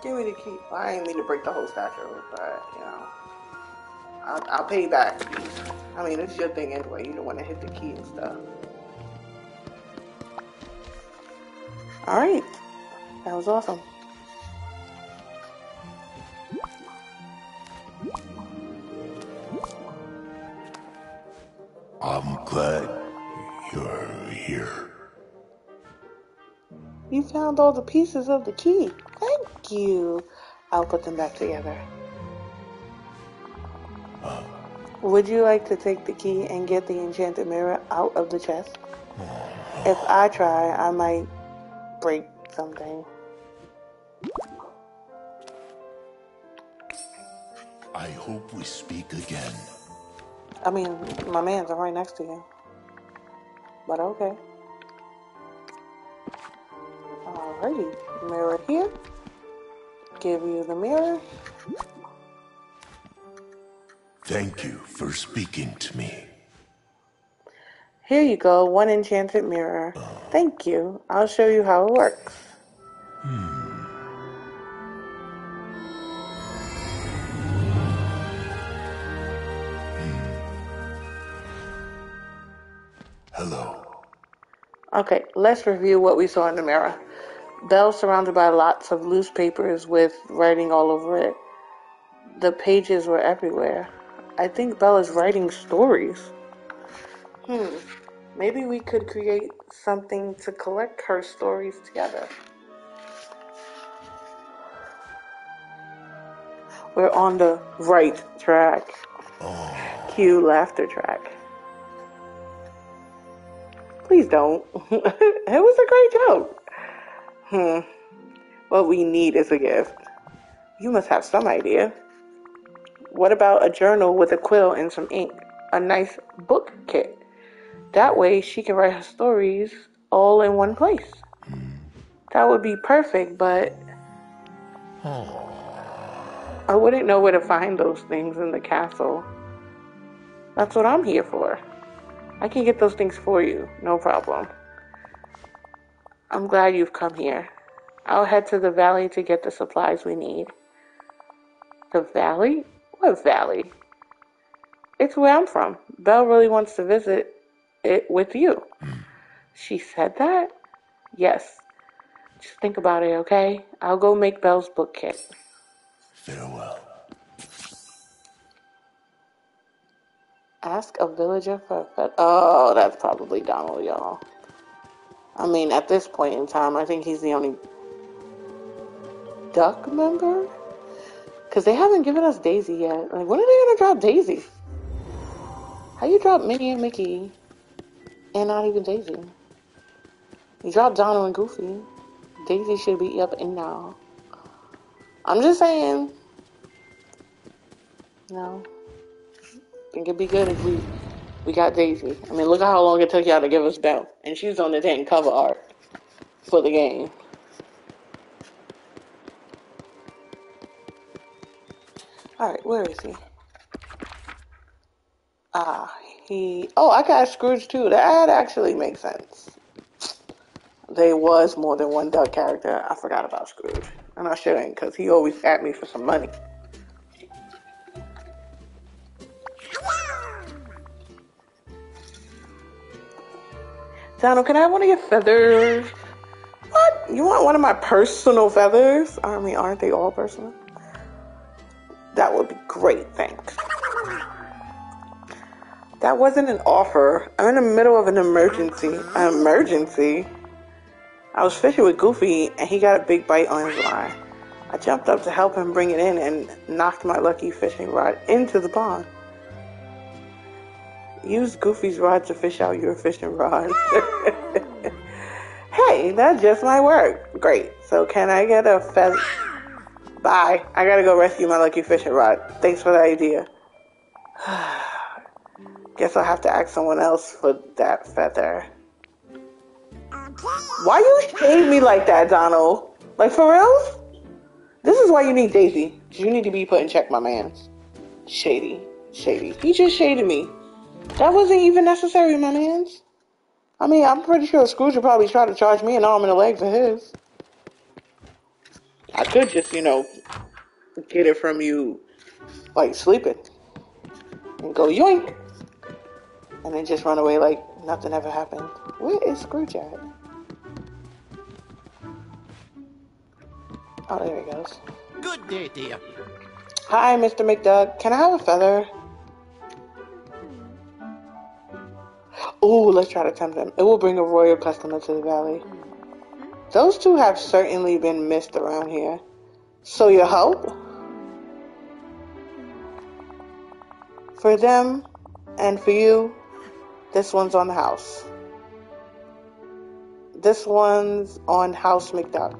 Give me the key. Well, I ain't mean to break the whole statue, but, you know. I'll, I'll pay back. I mean, it's your thing anyway. You don't want to hit the key and stuff. Alright. That was awesome. I'm glad you're here. You found all the pieces of the key. Thank you. I'll put them back together. Uh-huh. Would you like to take the key and get the enchanted mirror out of the chest? If I try, I might break something. I hope we speak again. I mean, my man's right next to you. But okay. Alrighty. Mirror here. Give you the mirror. Thank you for speaking to me. Here you go, one enchanted mirror. Thank you. I'll show you how it works. Hello. Okay, let's review what we saw in the mirror. Belle surrounded by lots of loose papers with writing all over it. The pages were everywhere. I think Belle is writing stories. Hmm. Maybe we could create something to collect her stories together. We're on the right track. Cue laughter track. Please don't. it was a great joke. Hmm. What we need is a gift. You must have some idea. What about a journal with a quill and some ink? A nice book kit. That way she can write her stories all in one place. That would be perfect, but I wouldn't know where to find those things in the castle. That's what I'm here for. I can get those things for you, no problem. I'm glad you've come here. I'll head to the valley to get the supplies we need. The valley? What valley? It's where I'm from. Belle really wants to visit it with you. She said that? Yes. Just think about it, okay? I'll go make Belle's book kit. Farewell. Ask a villager for a pet. Oh, that's probably Donald, y'all. I mean, at this point in time, I think he's the only duck member. Because they haven't given us Daisy yet. Like, when are they going to drop Daisy? How you drop Minnie and Mickey and not even Daisy? You drop Donald and Goofy. Daisy should be up and now. I'm just saying. No. think it'd be good if we we got Daisy. I mean, look at how long it took y'all to give us Belle, and she's on the dang cover art for the game. All right, where is he? Ah, he. Oh, I got Scrooge too. That actually makes sense. There was more than one Duck character. I forgot about Scrooge, and I shouldn't, cause he always at me for some money. Donald, can I have one of your feathers? What? You want one of my personal feathers? I mean, aren't they all personal? That would be great, thanks. That wasn't an offer. I'm in the middle of an emergency. An emergency? I was fishing with Goofy and he got a big bite on his line. I jumped up to help him bring it in and knocked my lucky fishing rod into the pond. Use Goofy's rod to fish out your fishing rod. hey, that just might work. Great. So can I get a feather? Bye. I gotta go rescue my lucky fishing rod. Thanks for the idea. Guess I'll have to ask someone else for that feather. Why you shade me like that, Donald? Like for real? This is why you need Daisy. You need to be put in check, my man. Shady. Shady. He just shaded me. That wasn't even necessary, my mans. I mean, I'm pretty sure Scrooge would probably try to charge me an arm and a leg for his. I could just, you know, get it from you like sleeping and go yoink and then just run away like nothing ever happened. Where is Scrooge at? Oh, there he goes. Good day, dear. Hi, Mr. McDuck. Can I have a feather? Ooh, let's try to tempt him. It will bring a royal customer to the valley. Those two have certainly been missed around here. So your help? For them and for you, this one's on the house. This one's on House McDuck.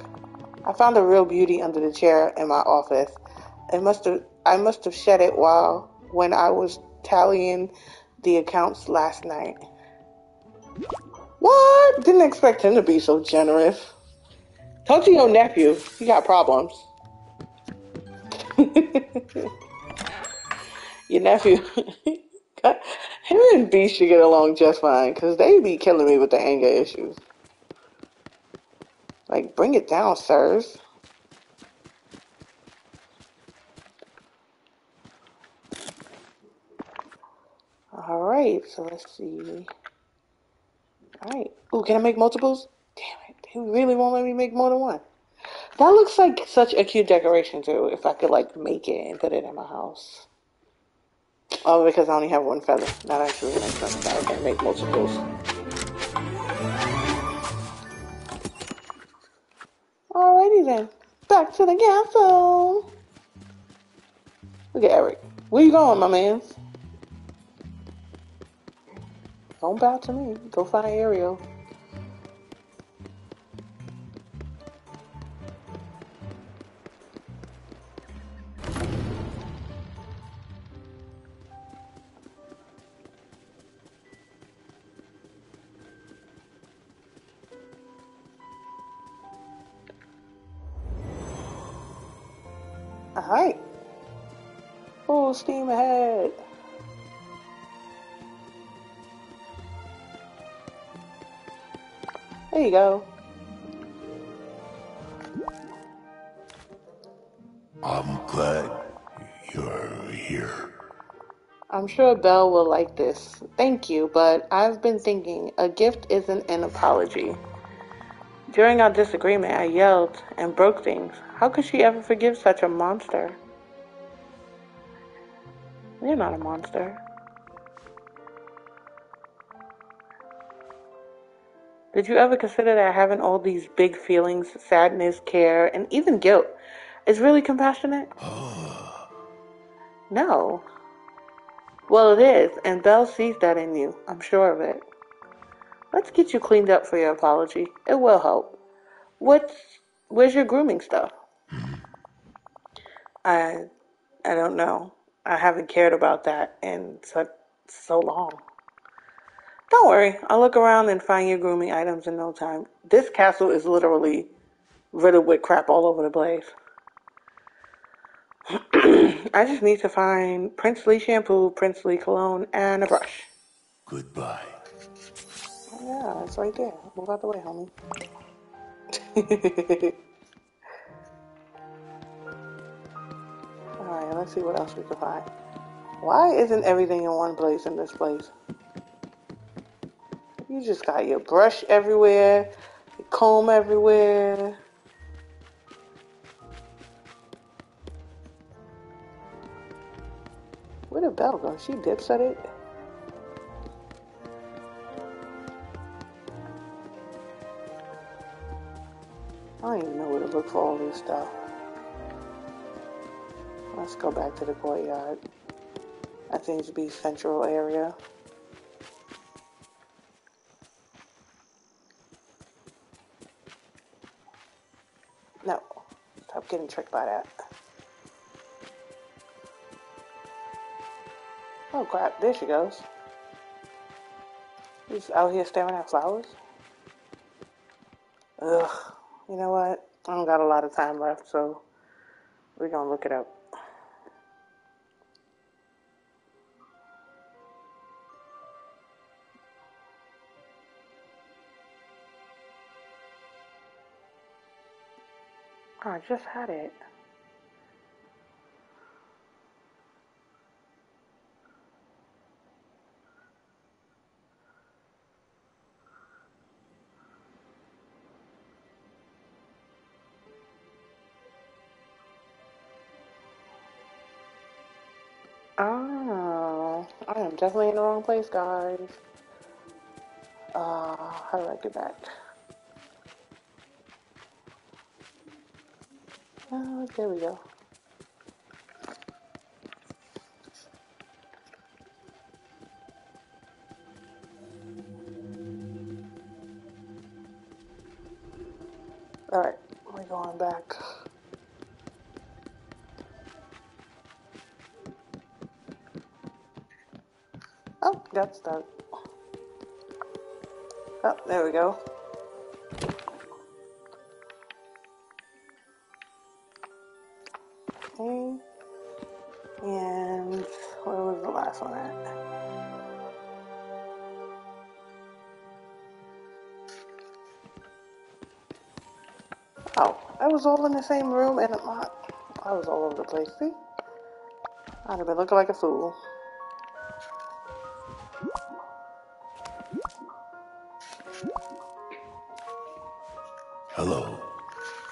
I found a real beauty under the chair in my office. It must have I must have shed it while when I was tallying the accounts last night. What? Didn't expect him to be so generous. Talk to your nephew. He got problems. your nephew. him and B should get along just fine because they be killing me with the anger issues. Like, bring it down, sirs. Alright, so let's see. Alright. Ooh, can I make multiples? Damn it. They really won't let me make more than one. That looks like such a cute decoration too, if I could like make it and put it in my house. Oh, because I only have one feather. That actually makes sense. I can make multiples. Alrighty then. Back to the castle. Look at Eric. Where you going, my man? Don't bow to me. Go find Ariel. Steam ahead. There you go. I'm glad you're here. I'm sure Belle will like this. Thank you, but I've been thinking a gift isn't an apology. During our disagreement, I yelled and broke things. How could she ever forgive such a monster? You're not a monster. Did you ever consider that having all these big feelings, sadness, care, and even guilt is really compassionate? no. Well, it is, and Belle sees that in you. I'm sure of it. Let's get you cleaned up for your apology. It will help. What's where's your grooming stuff? Hmm. I I don't know. I haven't cared about that in so, so long. Don't worry, I'll look around and find your grooming items in no time. This castle is literally riddled with crap all over the place. I just need to find Princely shampoo, Princely cologne, and a brush. Goodbye. Oh, yeah, it's right there. Move out the way, homie. Let's see what else we can find. Why isn't everything in one place in this place? You just got your brush everywhere, your comb everywhere. Where did Belle go? She dips at it. I don't even know where to look for all this stuff. Let's go back to the courtyard. That seems to be central area. No. Stop getting tricked by that. Oh crap, there she goes. She's out here staring at flowers. Ugh. You know what? I don't got a lot of time left, so we're gonna look it up. I just had it. Oh, I am definitely in the wrong place, guys. Uh, how do I get back? Oh, there we go. Alright, we're going back. Oh, got stuck. Oh, there we go. Was all in the same room and I, I was all over the place. See? I'd have been looking like a fool. Hello.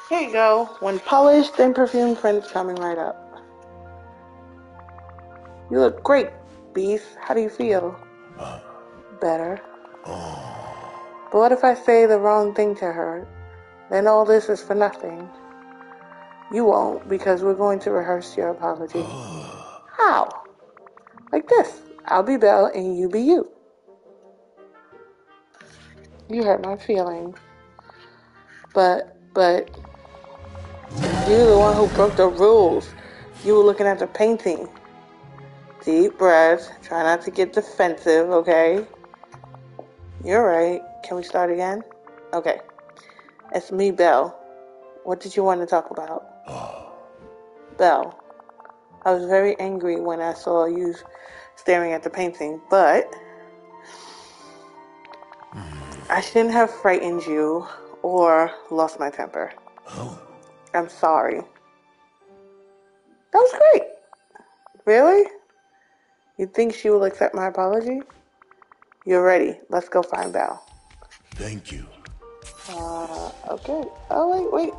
Here you go. When polished and perfumed friends coming right up. You look great, Beast. How do you feel? Uh, Better. Oh. But what if I say the wrong thing to her? Then all this is for nothing. You won't, because we're going to rehearse your apology. How? Like this. I'll be Belle and you be you. You hurt my feelings. But, but, you're the one who broke the rules. You were looking at the painting. Deep breath. Try not to get defensive, okay? You're right. Can we start again? Okay. It's me, Belle. What did you want to talk about? Belle. I was very angry when I saw you staring at the painting, but I shouldn't have frightened you or lost my temper. Oh, I'm sorry. That was great. Really? You think she will accept my apology? You're ready. Let's go find Belle. thank you. Uh, okay. Oh, wait, wait.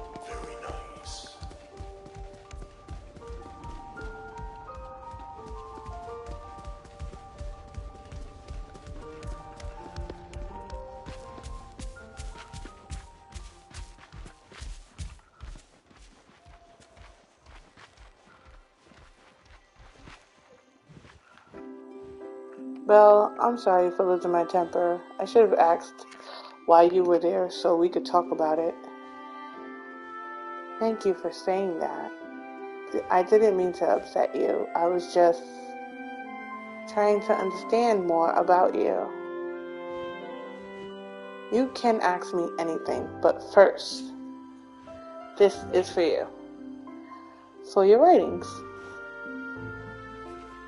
Belle, I'm sorry for losing my temper. I should have asked why you were there so we could talk about it. Thank you for saying that. I didn't mean to upset you. I was just trying to understand more about you. You can ask me anything, but first, this is for you. For your writings.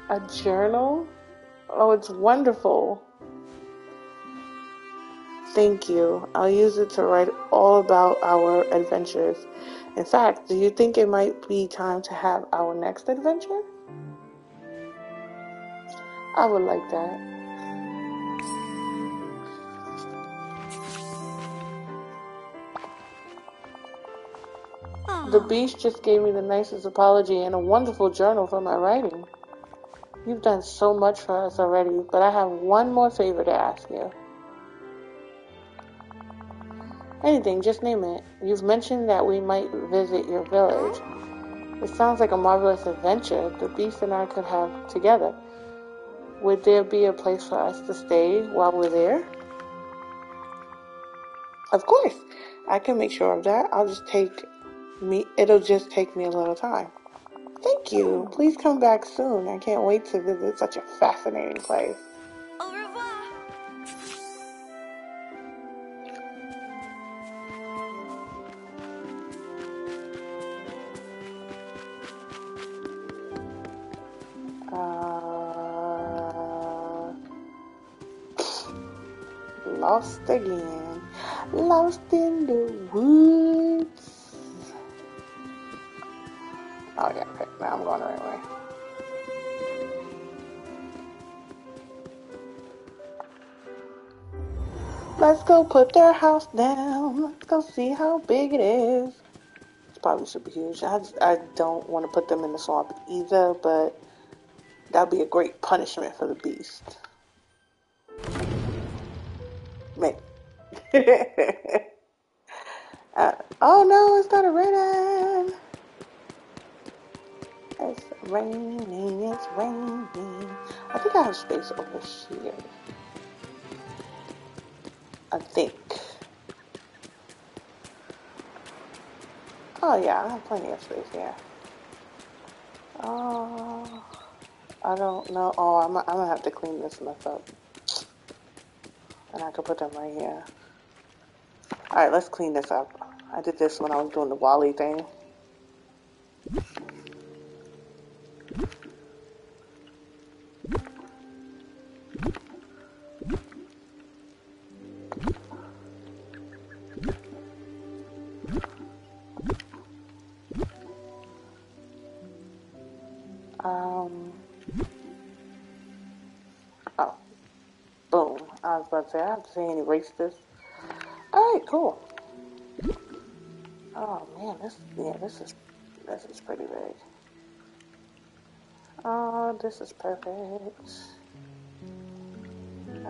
A journal? Oh, it's wonderful. Thank you. I'll use it to write all about our adventures. In fact, do you think it might be time to have our next adventure? I would like that. The Beast just gave me the nicest apology and a wonderful journal for my writing. You've done so much for us already, but I have one more favor to ask you. Anything, just name it. You've mentioned that we might visit your village. It sounds like a marvelous adventure the Beast and I could have together. Would there be a place for us to stay while we're there? Of course. I can make sure of that. I'll just take me it'll just take me a little time. Thank you. Please come back soon. I can't wait to visit such a fascinating place. Again. Lost in the woods. Oh yeah, okay. Now I'm going the right way. Let's go put their house down. Let's go see how big it is. It's probably super huge. I, I don't want to put them in the swamp either, but that'd be a great punishment for the beast. Uh, oh no, it's not a raining. It's raining, it's raining. I think I have space over here. I think. Oh yeah, I have plenty of space here. Oh, I don't know. Oh, I'm, I'm gonna have to clean this mess up. And I could put them right here. Alright, let's clean this up. I did this when I was doing the WALL-E thing. Um, oh, boom. I was about to say, I have to say and erase this. Cool. Oh man, this, yeah, this is, this is pretty big. Oh, this is perfect. Uh,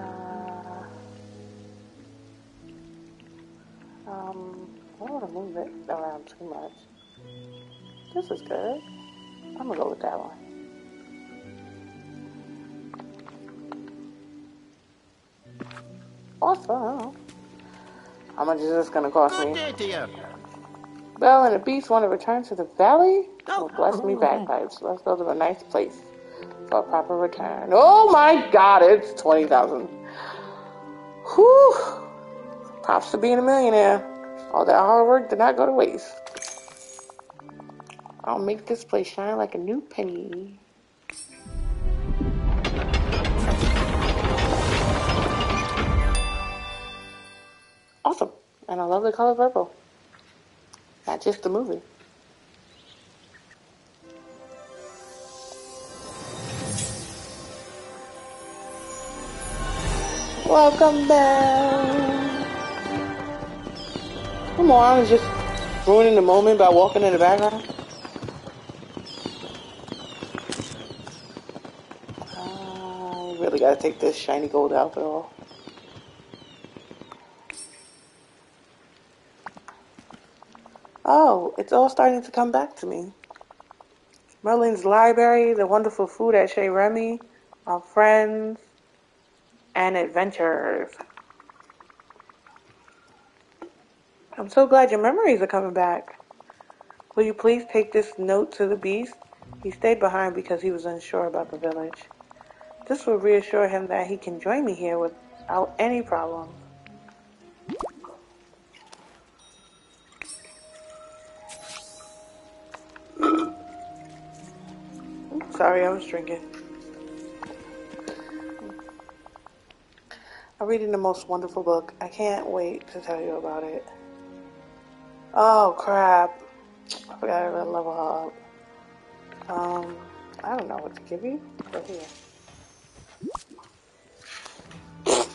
um, I don't want to move it around too much. This is good. I'm gonna go with that one. Awesome. How much is this gonna cost me? day to you. Belle and the Beast want to return to the valley? Oh, bless me bagpipes. Let's go to a nice place for a proper return. Oh my god, it's 20,000. Whew. Props to being a millionaire. All that hard work did not go to waste. I'll make this place shine like a new penny. And I love the color purple. Not just the movie. Welcome back. Come on, just ruining the moment by walking in the background. I really gotta take this shiny gold outfit off. Oh, it's all starting to come back to me. Merlin's library, the wonderful food at Chez Remy, our friends, and adventures. I'm so glad your memories are coming back. Will you please take this note to the beast? He stayed behind because he was unsure about the village. This will reassure him that he can join me here without any problems. Sorry, I was drinking. I'm reading the most wonderful book. I can't wait to tell you about it. Oh crap. I forgot I level up. Um, I don't know what to give you. Go here.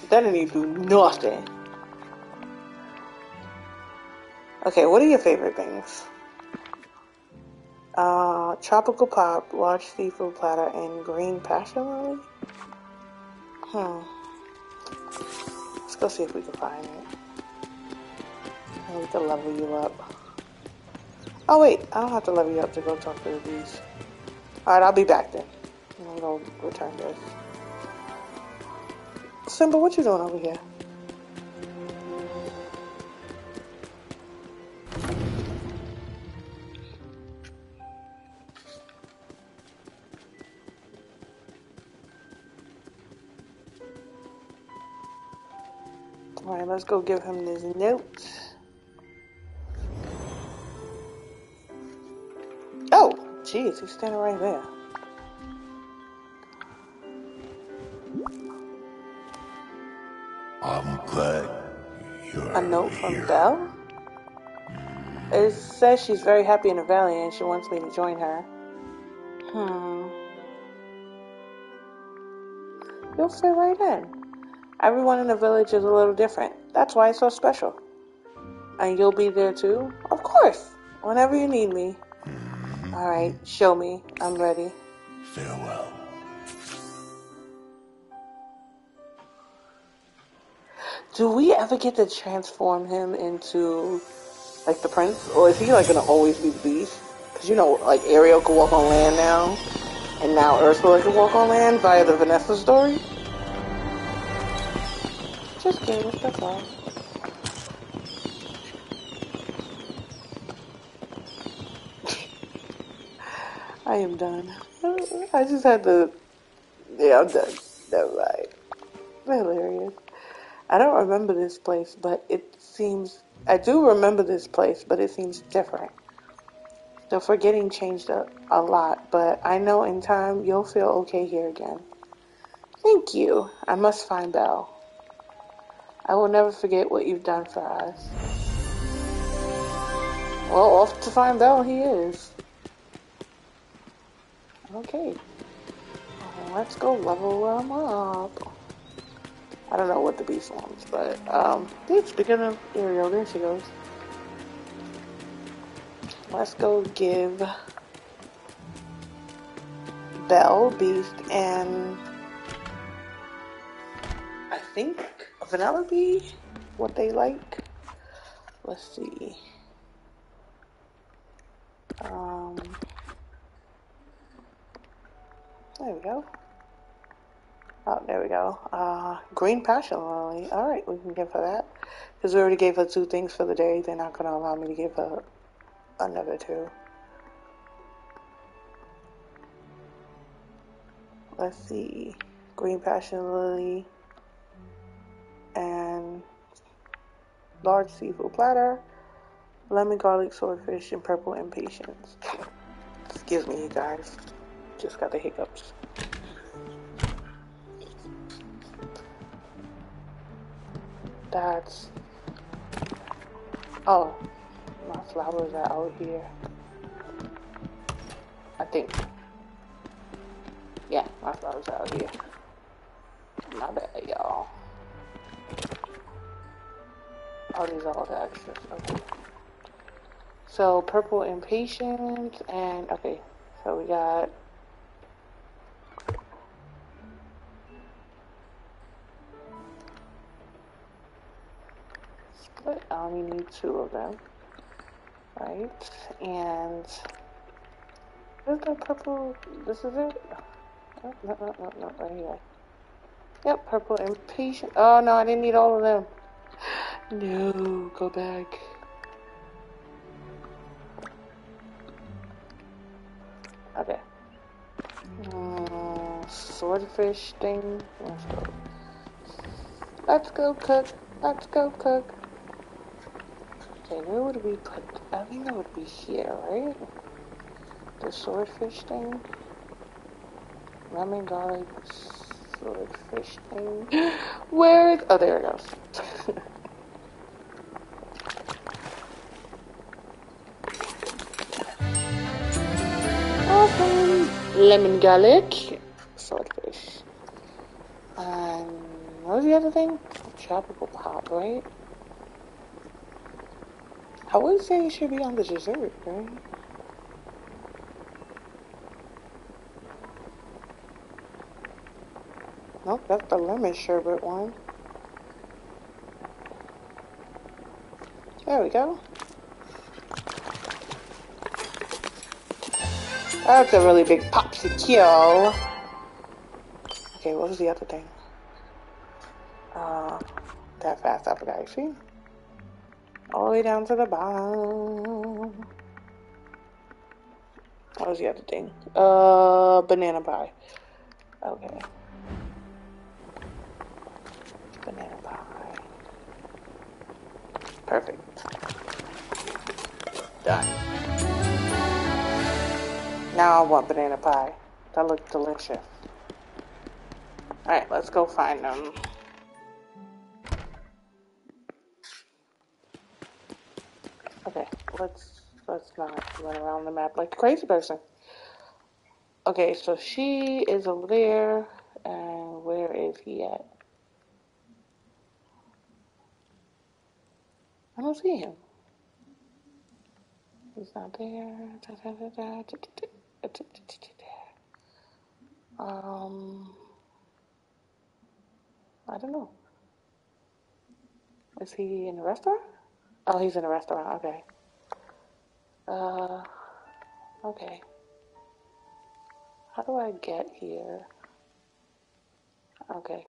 That didn't even do nothing. Okay, what are your favorite things? Uh, tropical pop, large seafood platter, and green passion lily. Hmm. Let's go see if we can find it. And we can level you up. Oh wait, I don't have to level you up to go talk to the bees. Alright, I'll be back then. I'm gonna return this. Simba, what you doing over here? Let's go give him this note. Oh, jeez, he's standing right there. I'm glad you're A note from here. Belle? It says she's very happy in the valley and she wants me to join her. Hmm. You'll fit right in. Everyone in the village is a little different. That's why it's so special. And you'll be there too? Of course. Whenever you need me. Mm-hmm. Alright, show me. I'm ready. Farewell. Do we ever get to transform him into like the prince? Or is he like gonna always be the beast? Because you know, like Ariel can walk on land now. And now Ursula can walk on land via the Vanessa story? Just curious, that's all. I am done. I just had to. Yeah, I'm done. Never mind. Hilarious. I don't remember this place, but it seems. I do remember this place, but it seems different. The forgetting changed a, a lot, but I know in time you'll feel okay here again. Thank you. I must find Belle. I will never forget what you've done for us. Well, off to find Belle he is. Okay. Let's go level him up. I don't know what the beast wants, but, um, dude, speaking of Ariel, there she goes. Let's go give Belle, Beast, and I think Vanellope what they like. Let's see. Um, there we go. Oh, there we go. Uh, green passion lily. All right, we can give her that because we already gave her two things for the day. They're not gonna allow me to give her another two. Let's see. Green passion lily and large seafood platter, lemon garlic swordfish, and purple impatiens. Excuse me, you guys. Just got the hiccups. That's. Oh, my flowers are out here. I think. Yeah, my flowers are out here. My bad, y'all. Oh, these are all the extras. Okay. So purple impatient and okay. So we got split. I only need two of them, right? And where's the purple? This is it. Oh, no, no, no, no, right here. Yep, purple impatient. Oh no, I didn't need all of them. No, go back. Okay. Mm, swordfish thing. Let's go. Let's go cook. Let's go cook. Okay, where would we put? I think that would be here, right? The swordfish thing. Lemon garlic swordfish thing. Where is? Oh, there it goes. Lemon garlic swordfish. And what was the other thing? Tropical pop, right? I would say it should be on the dessert, right? Nope, that's the lemon sherbet one. There we go. That's a really big popsicle. Okay, what was the other thing? Uh, that fast, I forgot. See? All the way down to the bottom. What was the other thing? Uh, banana pie. Okay. Banana pie. Perfect. Done. Now I want banana pie. That looks delicious. Alright, let's go find them. Okay, let's let's not run around the map like a crazy person. Okay, so she is over there, and where is he at? I don't see him. He's not there. Um, I don't know. Is he in a restaurant? Oh, he's in a restaurant. Okay. Uh, okay. How do I get here? Okay.